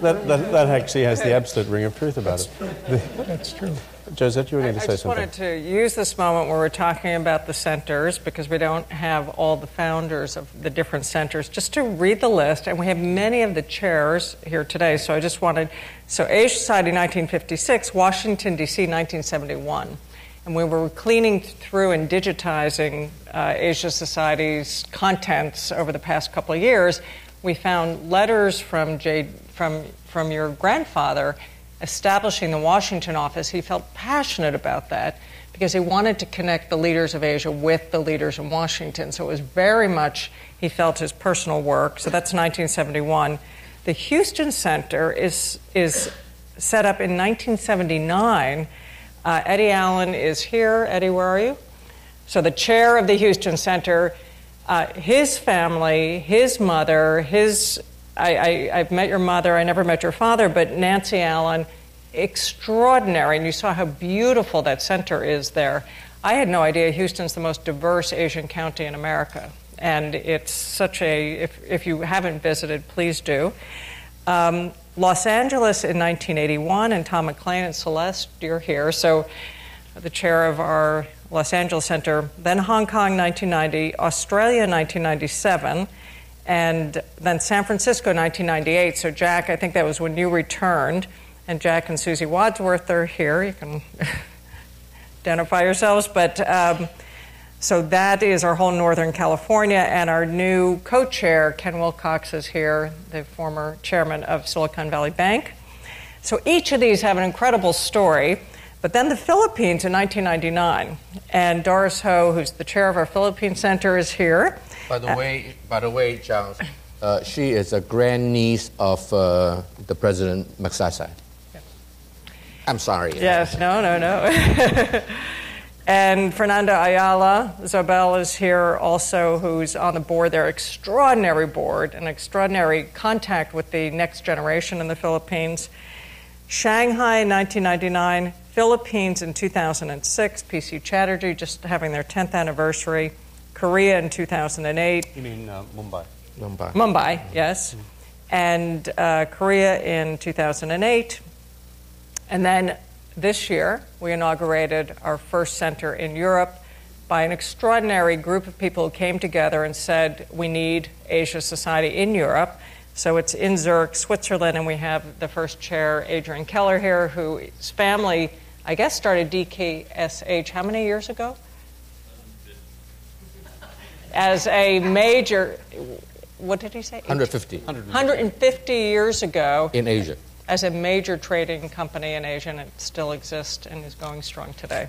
that, that, that actually has the absolute ring of truth about it. That's true. Josette, you were I, going to I say something. I just something. wanted to use this moment where we're talking about the centers because we don't have all the founders of the different centers just to read the list, and we have many of the chairs here today. So I just wanted so Asia Society 1956, Washington D.C. 1971, and we were cleaning through and digitizing uh, Asia Society's contents over the past couple of years. We found letters from Jade, from from your grandfather establishing the Washington office, he felt passionate about that because he wanted to connect the leaders of Asia with the leaders in Washington. So it was very much, he felt, his personal work. So that's 1971. The Houston Center is, is set up in 1979. Uh, Eddie Allen is here. Eddie, where are you? So the chair of the Houston Center, uh, his family, his mother, his I, I, have met your mother, I never met your father, but Nancy Allen, extraordinary. And you saw how beautiful that center is there. I had no idea Houston's the most diverse Asian county in America. And it's such a, if, if you haven't visited, please do. Um, Los Angeles in 1981, and Tom McLean and Celeste, you're here. So, the chair of our Los Angeles Center. Then Hong Kong, 1990, Australia, 1997 and then San Francisco 1998. So, Jack, I think that was when you returned, and Jack and Susie Wadsworth are here. You can identify yourselves, but um, so that is our whole Northern California, and our new co-chair Ken Wilcox is here, the former chairman of Silicon Valley Bank. So each of these have an incredible story. But then the Philippines in 1999, and Doris Ho, who's the chair of our Philippine Center, is here. By the way, by the way, Charles, uh, she is a grandniece of uh, the president Magsaysay. I'm sorry. Yes, no, no, no. and Fernanda Ayala Zobel is here also, who's on the board their Extraordinary board, an extraordinary contact with the next generation in the Philippines. Shanghai in 1999, Philippines in 2006, PC Chatterjee just having their 10th anniversary. Korea in 2008. You mean uh, Mumbai? Mumbai. Mumbai, yes. And uh, Korea in 2008. And then this year, we inaugurated our first center in Europe by an extraordinary group of people who came together and said, We need Asia Society in Europe. So it's in Zurich, Switzerland, and we have the first chair, Adrian Keller, here, whose family, I guess, started DKSH how many years ago? as a major, what did he say? 150. 150 years ago. In Asia. As a major trading company in Asia, and it still exists and is going strong today.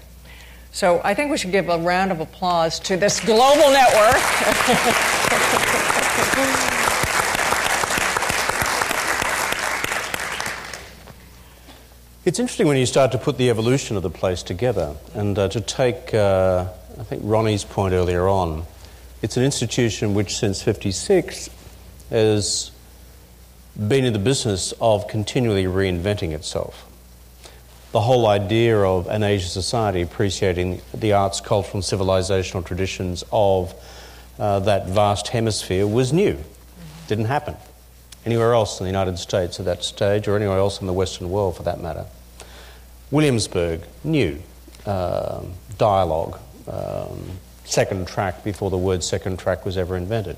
So I think we should give a round of applause to this global network. It's interesting when you start to put the evolution of the place together and uh, to take, uh, I think, Ronnie's point earlier on it's an institution which, since 56, has been in the business of continually reinventing itself. The whole idea of an Asian society appreciating the arts, cultural, and civilizational traditions of uh, that vast hemisphere was new. Didn't happen anywhere else in the United States at that stage, or anywhere else in the Western world for that matter. Williamsburg, new. Um, dialogue, um, second track before the word second track was ever invented.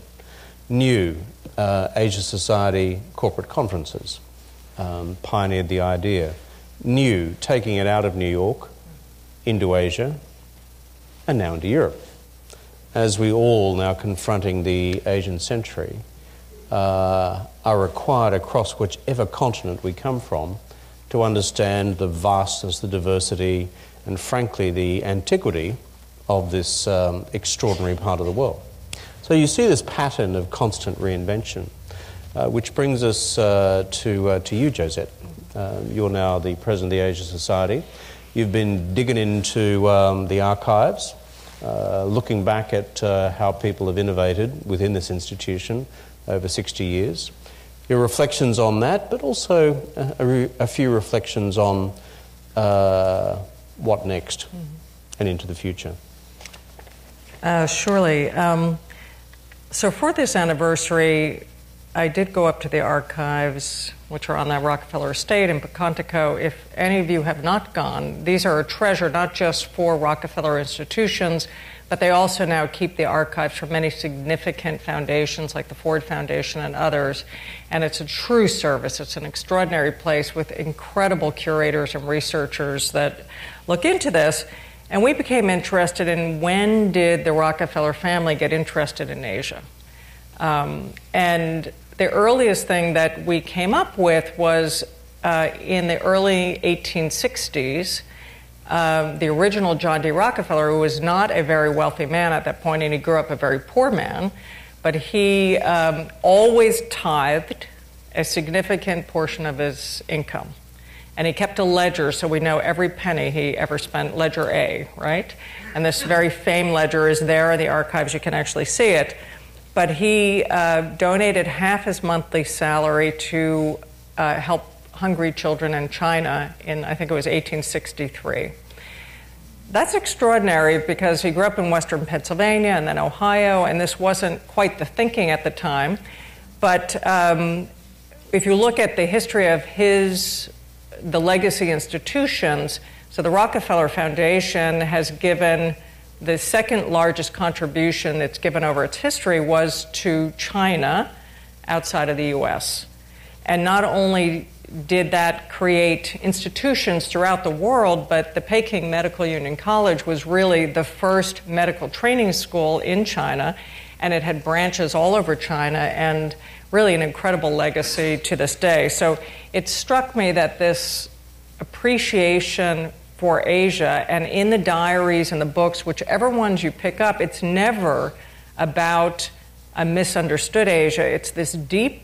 New uh, Asia Society corporate conferences um, pioneered the idea. New, taking it out of New York into Asia and now into Europe. As we all now confronting the Asian century uh, are required across whichever continent we come from to understand the vastness, the diversity, and frankly the antiquity of this um, extraordinary part of the world. So you see this pattern of constant reinvention, uh, which brings us uh, to, uh, to you, Josette. Um, you're now the president of the Asia Society. You've been digging into um, the archives, uh, looking back at uh, how people have innovated within this institution over 60 years. Your reflections on that, but also a, a, a few reflections on uh, what next mm-hmm. and into the future. Uh, surely. Um, so, for this anniversary, I did go up to the archives, which are on the Rockefeller estate in Pocantico. If any of you have not gone, these are a treasure not just for Rockefeller institutions, but they also now keep the archives for many significant foundations like the Ford Foundation and others. And it's a true service. It's an extraordinary place with incredible curators and researchers that look into this. And we became interested in when did the Rockefeller family get interested in Asia? Um, and the earliest thing that we came up with was uh, in the early 1860s. Um, the original John D. Rockefeller, who was not a very wealthy man at that point, and he grew up a very poor man, but he um, always tithed a significant portion of his income. And he kept a ledger so we know every penny he ever spent, ledger A, right? And this very famed ledger is there in the archives, you can actually see it. But he uh, donated half his monthly salary to uh, help hungry children in China in, I think it was 1863. That's extraordinary because he grew up in western Pennsylvania and then Ohio, and this wasn't quite the thinking at the time. But um, if you look at the history of his, the legacy institutions, so the Rockefeller Foundation has given the second largest contribution that's given over its history was to China outside of the US. And not only did that create institutions throughout the world, but the Peking Medical Union College was really the first medical training school in China, and it had branches all over China and really an incredible legacy to this day. So it struck me that this appreciation for Asia and in the diaries and the books, whichever ones you pick up, it's never about a misunderstood Asia. It's this deep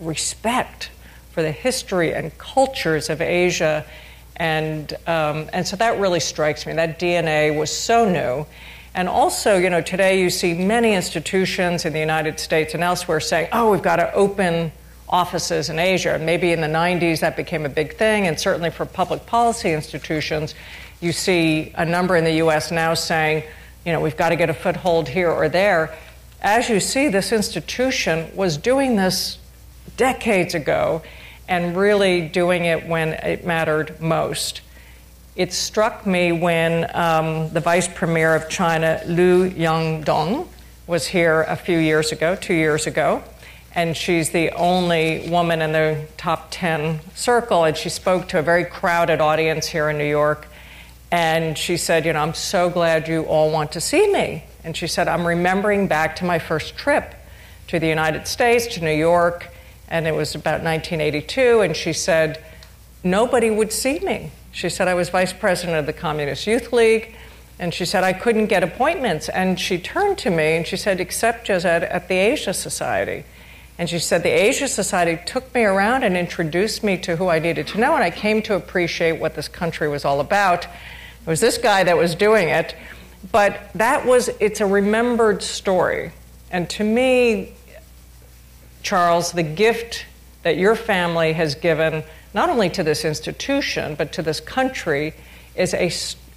respect for the history and cultures of Asia. And, um, and so that really strikes me. That DNA was so new. And also, you know, today you see many institutions in the United States and elsewhere saying, oh, we've got to open offices in Asia. Maybe in the 90s that became a big thing. And certainly for public policy institutions, you see a number in the US now saying, you know, we've got to get a foothold here or there. As you see, this institution was doing this decades ago and really doing it when it mattered most. It struck me when um, the vice premier of China, Liu Yandong, was here a few years ago, two years ago, and she's the only woman in the top 10 circle, and she spoke to a very crowded audience here in New York. And she said, You know, I'm so glad you all want to see me. And she said, I'm remembering back to my first trip to the United States, to New York, and it was about 1982, and she said, Nobody would see me. She said, I was vice president of the Communist Youth League, and she said, I couldn't get appointments. And she turned to me and she said, Except at, at the Asia Society. And she said, The Asia Society took me around and introduced me to who I needed to know, and I came to appreciate what this country was all about. It was this guy that was doing it. But that was, it's a remembered story. And to me, Charles, the gift that your family has given not only to this institution, but to this country is a,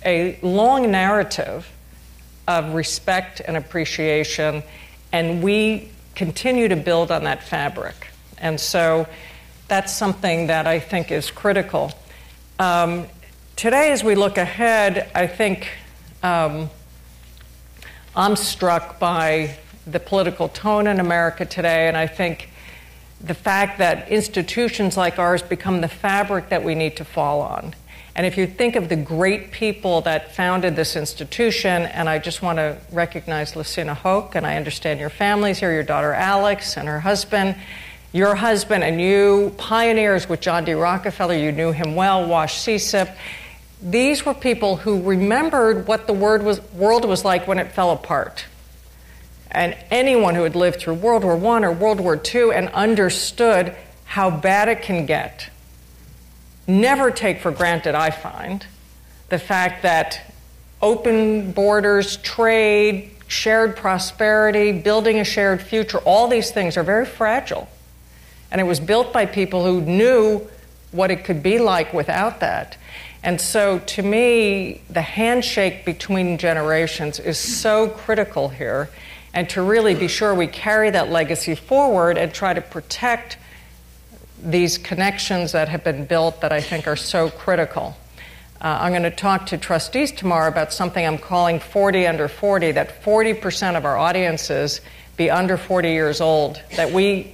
a long narrative of respect and appreciation, and we continue to build on that fabric. And so that's something that I think is critical. Um, today, as we look ahead, I think um, I'm struck by the political tone in America today, and I think the fact that institutions like ours become the fabric that we need to fall on. And if you think of the great people that founded this institution, and I just want to recognize Lucina Hoke, and I understand your families here, your daughter Alex and her husband, your husband and you, pioneers with John D. Rockefeller, you knew him well, Wash SyCip. These were people who remembered what the world was, world was like when it fell apart. And anyone who had lived through World War I or World War II and understood how bad it can get, never take for granted, I find, the fact that open borders, trade, shared prosperity, building a shared future, all these things are very fragile. And it was built by people who knew what it could be like without that. And so, to me, the handshake between generations is so critical here. And to really be sure we carry that legacy forward and try to protect these connections that have been built that I think are so critical. Uh, I'm going to talk to trustees tomorrow about something I'm calling 40 under 40, that 40% of our audiences be under 40 years old, that we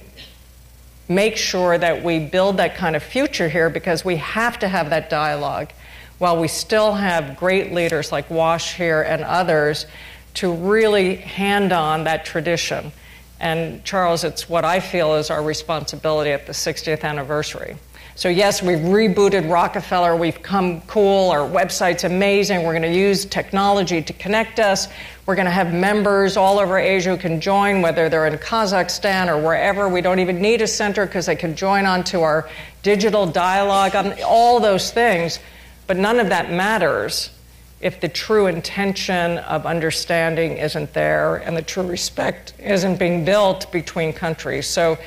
make sure that we build that kind of future here because we have to have that dialogue while we still have great leaders like Wash here and others to really hand on that tradition. And Charles, it's what I feel is our responsibility at the 60th anniversary. So, yes, we've rebooted Rockefeller. We've come cool. Our website's amazing. We're going to use technology to connect us. We're going to have members all over Asia who can join, whether they're in Kazakhstan or wherever. We don't even need a center because they can join onto our digital dialogue, on all those things. But none of that matters if the true intention of understanding isn't there and the true respect isn't being built between countries. So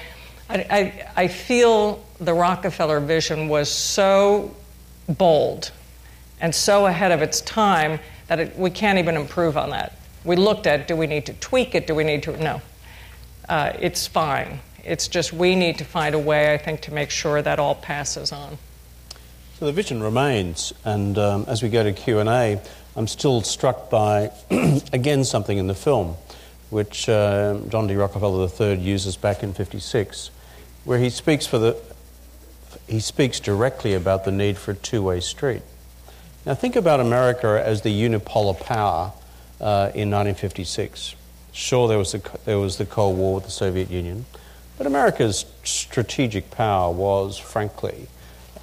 I, I, I feel the Rockefeller vision was so bold and so ahead of its time that it, we can't even improve on that. We looked at do we need to tweak it? Do we need to? No. Uh, it's fine. It's just we need to find a way, I think, to make sure that all passes on. So the vision remains, and um, as we go to Q and A, I'm still struck by again something in the film, which uh, John D. Rockefeller III uses back in '56, where he speaks for the he speaks directly about the need for a two-way street. Now think about America as the unipolar power uh, in 1956. Sure, there was, a, there was the Cold War with the Soviet Union, but America's strategic power was, frankly,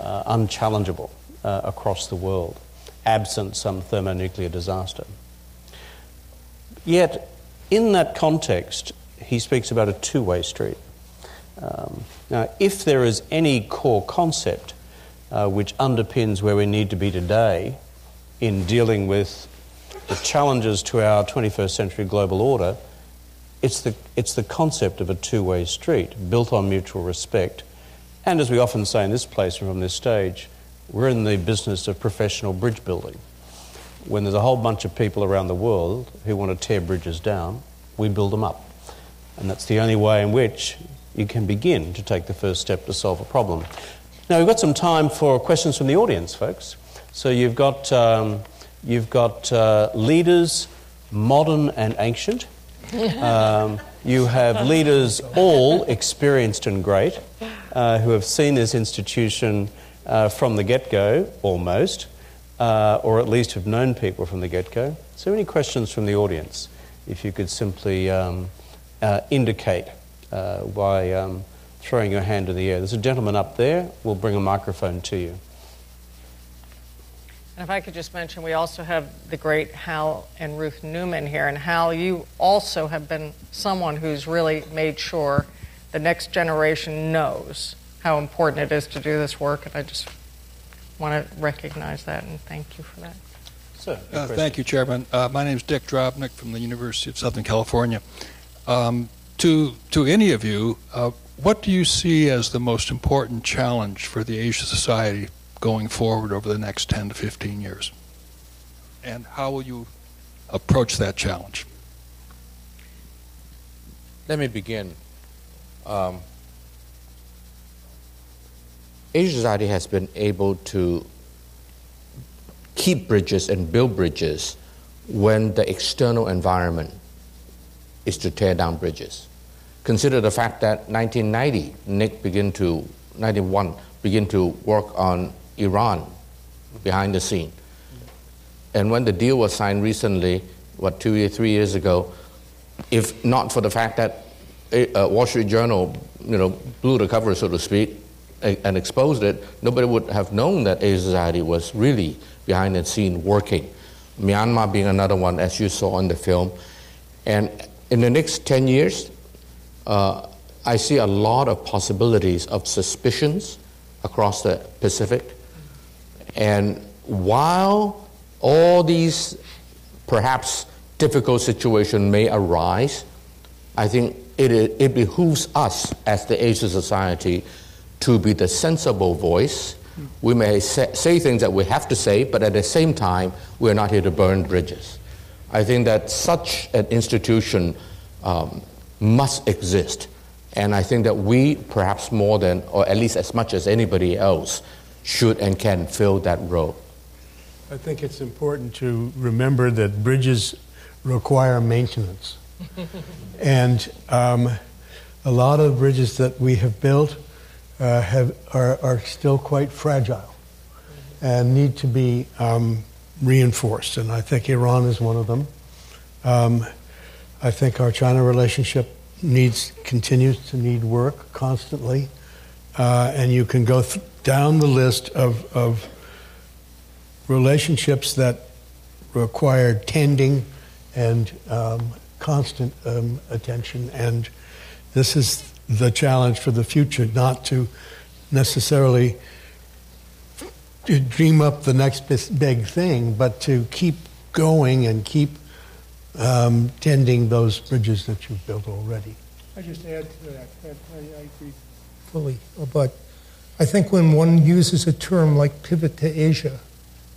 uh, unchallengeable uh, across the world, absent some thermonuclear disaster. Yet, in that context, he speaks about a two way street. Um, now, if there is any core concept uh, which underpins where we need to be today in dealing with the challenges to our 21st century global order, it's the, it's the concept of a two way street built on mutual respect. And as we often say in this place and from this stage, we're in the business of professional bridge building. When there's a whole bunch of people around the world who want to tear bridges down, we build them up. And that's the only way in which you can begin to take the first step to solve a problem. Now, we've got some time for questions from the audience, folks. So you've got, um, you've got uh, leaders, modern and ancient. Um, you have leaders all experienced and great uh, who have seen this institution uh, from the get go, almost, uh, or at least have known people from the get go. So, any questions from the audience? If you could simply um, uh, indicate uh, by um, throwing your hand in the air. There's a gentleman up there. We'll bring a microphone to you. And if I could just mention, we also have the great Hal and Ruth Newman here. And Hal, you also have been someone who's really made sure the next generation knows how important it is to do this work. And I just want to recognize that and thank you for that. Sir, uh, thank you, Chairman. Uh, my name is Dick Drobnick from the University of Southern California. Um, to, to any of you, uh, what do you see as the most important challenge for the Asia Society going forward over the next 10 to 15 years? And how will you approach that challenge? Let me begin. Um, Asia Society has been able to keep bridges and build bridges when the external environment is to tear down bridges. Consider the fact that 1990, Nick began to, 91, begin to work on Iran behind the scene. And when the deal was signed recently, what, two or three years ago, if not for the fact that uh, Wall Street Journal, you know, blew the cover, so to speak, and exposed it, nobody would have known that Asia Society was really behind the scene working. Myanmar being another one, as you saw in the film. And in the next 10 years, uh, I see a lot of possibilities of suspicions across the Pacific. And while all these perhaps difficult situations may arise, I think it, it behooves us as the Asian Society to be the sensible voice. We may say, say things that we have to say, but at the same time, we're not here to burn bridges. I think that such an institution um, must exist. And I think that we, perhaps more than, or at least as much as anybody else, should and can fill that role. I think it's important to remember that bridges require maintenance. and um, a lot of bridges that we have built uh, have, are, are still quite fragile and need to be um, reinforced. And I think Iran is one of them. Um, I think our China relationship needs continues to need work constantly, uh, and you can go th- down the list of, of relationships that require tending and um, constant um, attention. And this is the challenge for the future, not to necessarily dream up the next big thing, but to keep going and keep um, tending those bridges that you've built already. I just add to that. I, I agree fully. But I think when one uses a term like pivot to Asia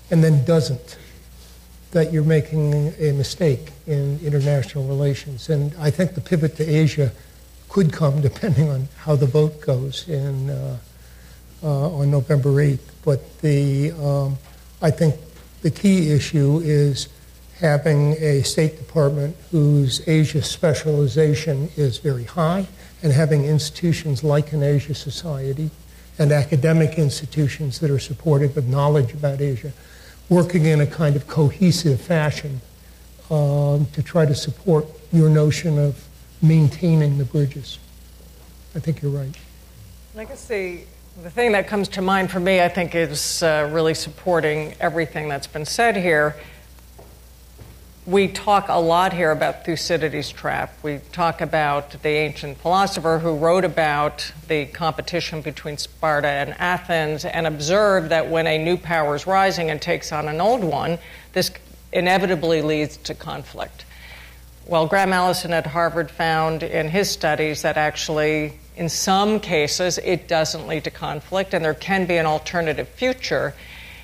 and then doesn't, that you're making a mistake in international relations. And I think the pivot to Asia could come depending on how the vote goes in, uh, uh, on November 8th. But the, um, I think the key issue is having a State Department whose Asia specialization is very high and having institutions like an Asia Society and academic institutions that are supportive of knowledge about Asia working in a kind of cohesive fashion um, to try to support your notion of maintaining the bridges. I think you're right. I guess the, the thing that comes to mind for me, I think, is uh, really supporting everything that's been said here we talk a lot here about Thucydides' trap. We talk about the ancient philosopher who wrote about the competition between Sparta and Athens and observed that when a new power is rising and takes on an old one, this inevitably leads to conflict. Well, Graham Allison at Harvard found in his studies that actually, in some cases, it doesn't lead to conflict and there can be an alternative future.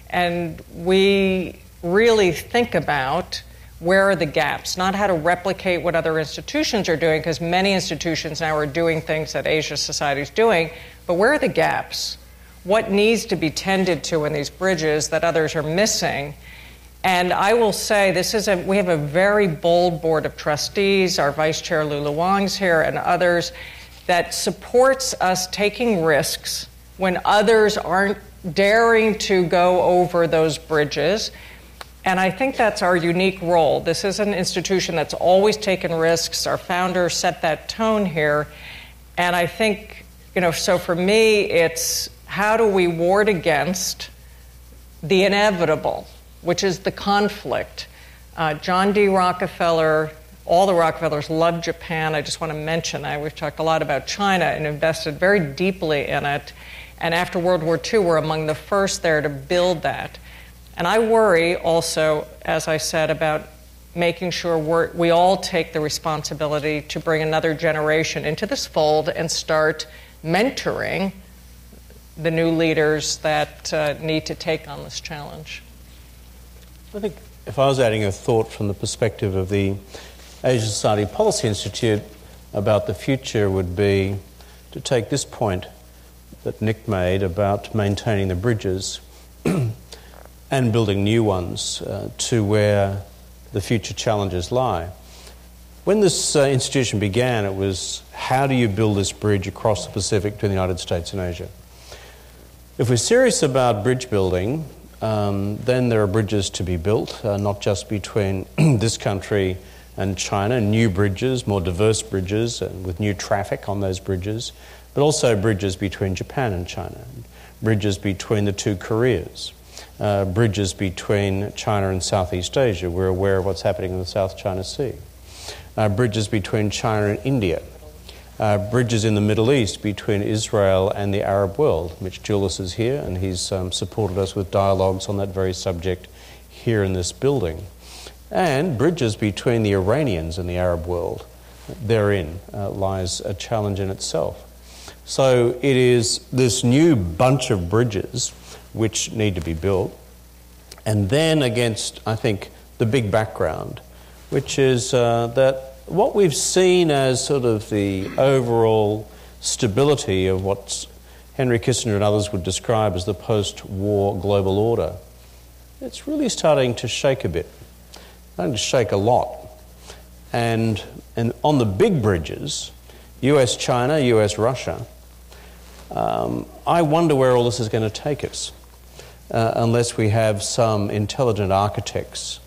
And we really think about where are the gaps, not how to replicate what other institutions are doing, because many institutions now are doing things that Asia Society is doing, but where are the gaps? What needs to be tended to in these bridges that others are missing? And I will say this is a we have a very bold board of trustees, our vice chair Lulu Wang's here, and others that supports us taking risks when others aren't daring to go over those bridges and I think that's our unique role. This is an institution that's always taken risks. Our founder set that tone here. And I think, you know, so for me, it's how do we ward against the inevitable, which is the conflict. Uh, John D. Rockefeller, all the Rockefellers loved Japan. I just want to mention that. We've talked a lot about China and invested very deeply in it. And after World War II, we're among the first there to build that. And I worry also, as I said, about making sure we all take the responsibility to bring another generation into this fold and start mentoring the new leaders that uh, need to take on this challenge. I think if I was adding a thought from the perspective of the Asia Society Policy Institute about the future would be to take this point that Nick made about maintaining the bridges and building new ones uh, to where the future challenges lie. When this uh, institution began, it was how do you build this bridge across the Pacific to the United States and Asia? If we're serious about bridge building, um, then there are bridges to be built, uh, not just between this country and China, new bridges, more diverse bridges, and with new traffic on those bridges, but also bridges between Japan and China, bridges between the two Koreas uh, bridges between China and Southeast Asia. We're aware of what's happening in the South China Sea. Uh, bridges between China and India. Uh, bridges in the Middle East between Israel and the Arab world. Mitch Julis is here, and he's um, supported us with dialogues on that very subject here in this building. And bridges between the Iranians and the Arab world. Therein uh, lies a challenge in itself. So it is this new bunch of bridges which need to be built. And then against, I think, the big background, which is uh, that what we've seen as sort of the overall stability of what Henry Kissinger and others would describe as the post war global order, it's really starting to shake a bit, starting to shake a lot. And, and on the big bridges, US China, US Russia, um, I wonder where all this is going to take us uh, unless we have some intelligent architects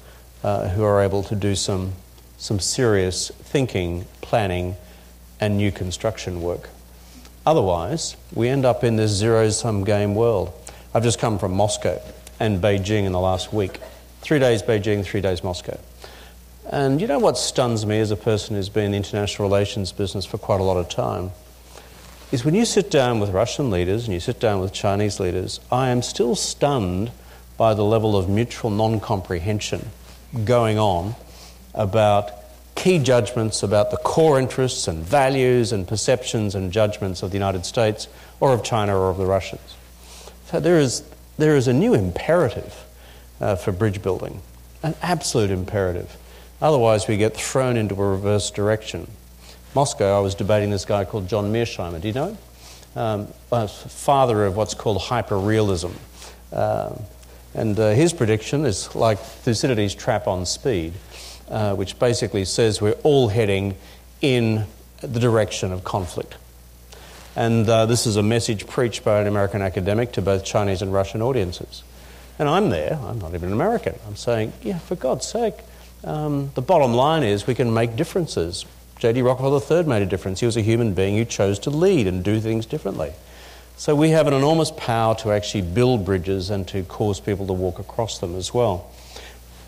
uh, who are able to do some, some serious thinking, planning, and new construction work. Otherwise, we end up in this zero sum game world. I've just come from Moscow and Beijing in the last week. Three days Beijing, three days Moscow. And you know what stuns me as a person who's been in international relations business for quite a lot of time? Is when you sit down with Russian leaders and you sit down with Chinese leaders, I am still stunned by the level of mutual non comprehension going on about key judgments about the core interests and values and perceptions and judgments of the United States or of China or of the Russians. So there is, there is a new imperative uh, for bridge building, an absolute imperative. Otherwise, we get thrown into a reverse direction. Moscow, I was debating this guy called John Mearsheimer. Do you know him? Um, father of what's called hyperrealism. Um, and uh, his prediction is like Thucydides' trap on speed, uh, which basically says we're all heading in the direction of conflict. And uh, this is a message preached by an American academic to both Chinese and Russian audiences. And I'm there, I'm not even an American. I'm saying, yeah, for God's sake, um, the bottom line is we can make differences. J.D. Rockefeller III made a difference. He was a human being who chose to lead and do things differently. So we have an enormous power to actually build bridges and to cause people to walk across them as well.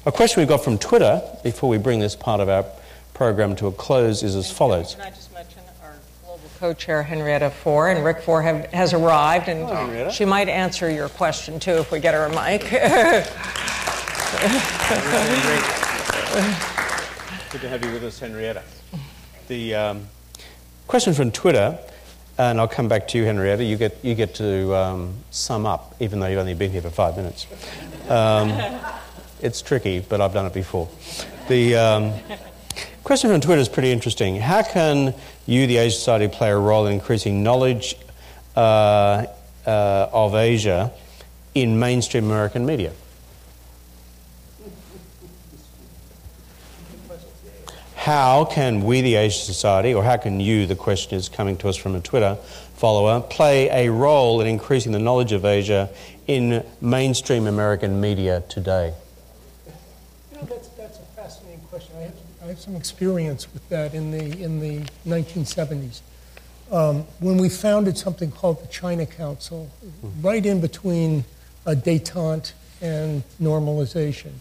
A question we got from Twitter before we bring this part of our program to a close is as follows. Can I just mention our global co-chair Henrietta Fore and Rick Fore have, has arrived, and Hello, she might answer your question too if we get her a mic. Good to have you with us, Henrietta. The um, question from Twitter, and I'll come back to you, Henrietta. You get, you get to um, sum up, even though you've only been here for five minutes. Um, it's tricky, but I've done it before. The um, question from Twitter is pretty interesting. How can you, the Asia Society, play a role in increasing knowledge uh, uh, of Asia in mainstream American media? How can we, the Asia Society, or how can you, the question is coming to us from a Twitter follower, play a role in increasing the knowledge of Asia in mainstream American media today? You know, that's, that's a fascinating question. I have, I have some experience with that in the, in the 1970s. Um, when we founded something called the China Council, right in between uh, detente and normalization,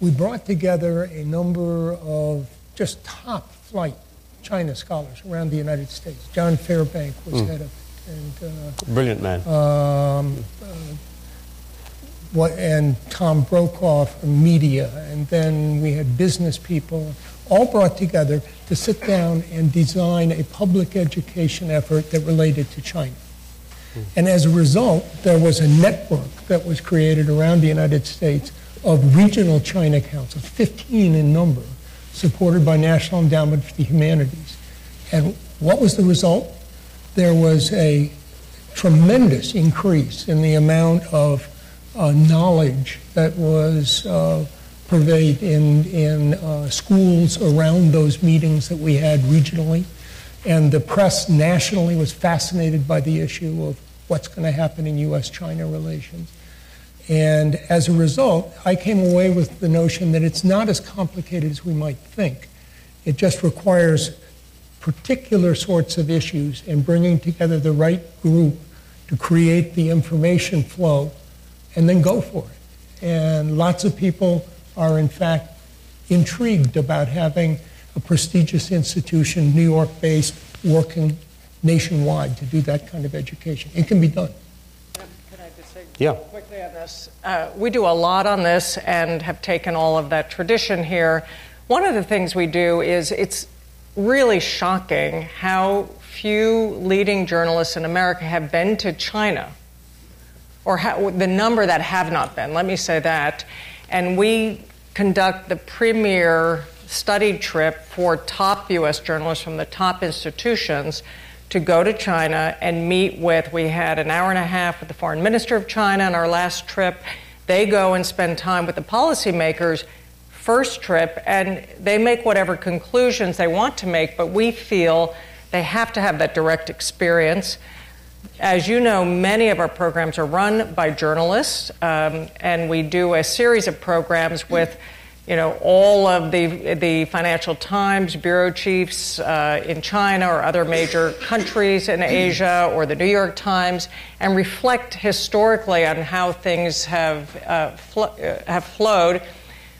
we brought together a number of just top flight China scholars around the United States. John Fairbank was head of it. And, uh, Brilliant man. um, uh, what, and Tom Brokaw from media, and then we had business people, all brought together to sit down and design a public education effort that related to China. And as a result, there was a network that was created around the United States of regional China councils, 15 in number, supported by National Endowment for the Humanities. And what was the result? There was a tremendous increase in the amount of uh, knowledge that was uh, in, in uh, schools around those meetings that we had regionally. And the press nationally was fascinated by the issue of what's going to happen in U.S. China relations. And as a result, I came away with the notion that it's not as complicated as we might think. It just requires particular sorts of issues and bringing together the right group to create the information flow and then go for it. And lots of people are, in fact, intrigued about having a prestigious institution, New York based, working nationwide to do that kind of education. It can be done. Can I just say Yeah. quickly on this? Uh, we do a lot on this and have taken all of that tradition here. One of the things we do is it's really shocking how few leading journalists in America have been to China, or how, the number that have not been. Let me say that. And we conduct the premier study trip for top U.S. journalists from the top institutions to go to China and meet with. We had an hour and a half with the foreign minister of China on our last trip. They go and spend time with the policymakers first trip and they make whatever conclusions they want to make, but we feel they have to have that direct experience. As you know, many of our programs are run by journalists, um, and we do a series of programs with you know, all of the, the Financial Times bureau chiefs uh, in China or other major countries in Asia or the New York Times and reflect historically on how things have, uh, fl- uh, have flowed.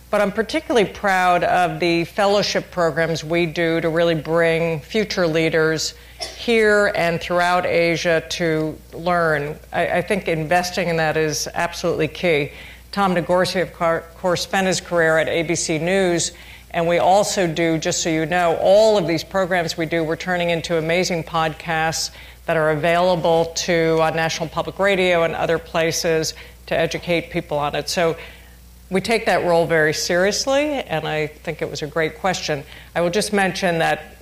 But I'm particularly proud of the fellowship programs we do to really bring future leaders here and throughout Asia to learn. I, I think investing in that is absolutely key. Tom Nagorski, of course, spent his career at ABC News. And we also do, just so you know, all of these programs we do, we're turning into amazing podcasts that are available to uh, National Public Radio and other places to educate people on it. So we take that role very seriously, and I think it was a great question. I will just mention that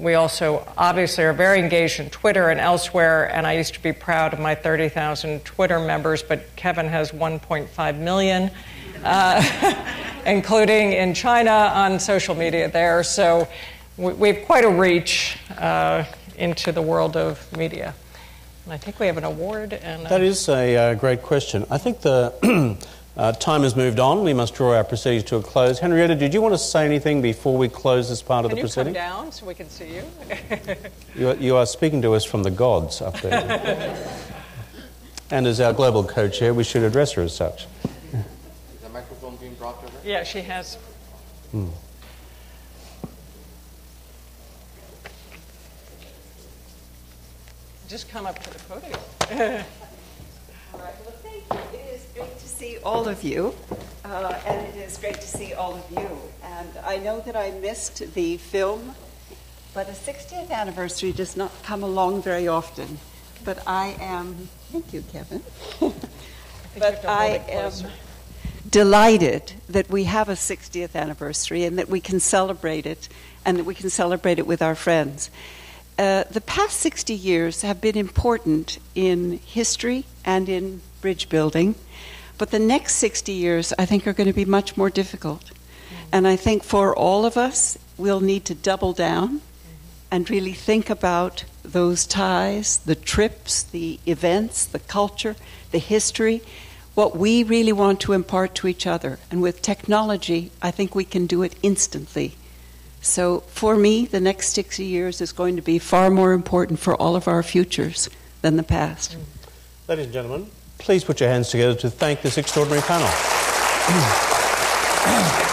we also obviously are very engaged in Twitter and elsewhere, and I used to be proud of my 30,000 Twitter members, but Kevin has 1.5 million, uh, including in China on social media there. So we, we have quite a reach uh, into the world of media. And I think we have an award. And that is a uh, great question. I think the Uh, time has moved on. We must draw our proceedings to a close. Henrietta, did you want to say anything before we close this part can of the proceeding? Can you come down so we can see you? you, are, you, are, speaking to us from the gods up there. and as our global co-chair, we should address her as such. Is the microphone being brought to her? Yeah, she has. Hmm. Just come up to the podium. All right. Well, thank you. It is great to see all of you, uh, and it is great to see all of you. And I know that I missed the film, but a 60th anniversary does not come along very often. But I am, thank you, Kevin. but I am delighted that we have a 60th anniversary and that we can celebrate it and that we can celebrate it with our friends. Uh, the past 60 years have been important in history and in bridge building, but the next 60 years, I think, are going to be much more difficult. And I think for all of us, we'll need to double down and really think about those ties, the trips, the events, the culture, the history, what we really want to impart to each other. And with technology, I think we can do it instantly so for me, the next 60 years is going to be far more important for all of our futures than the past. Ladies and gentlemen, please put your hands together to thank this extraordinary panel.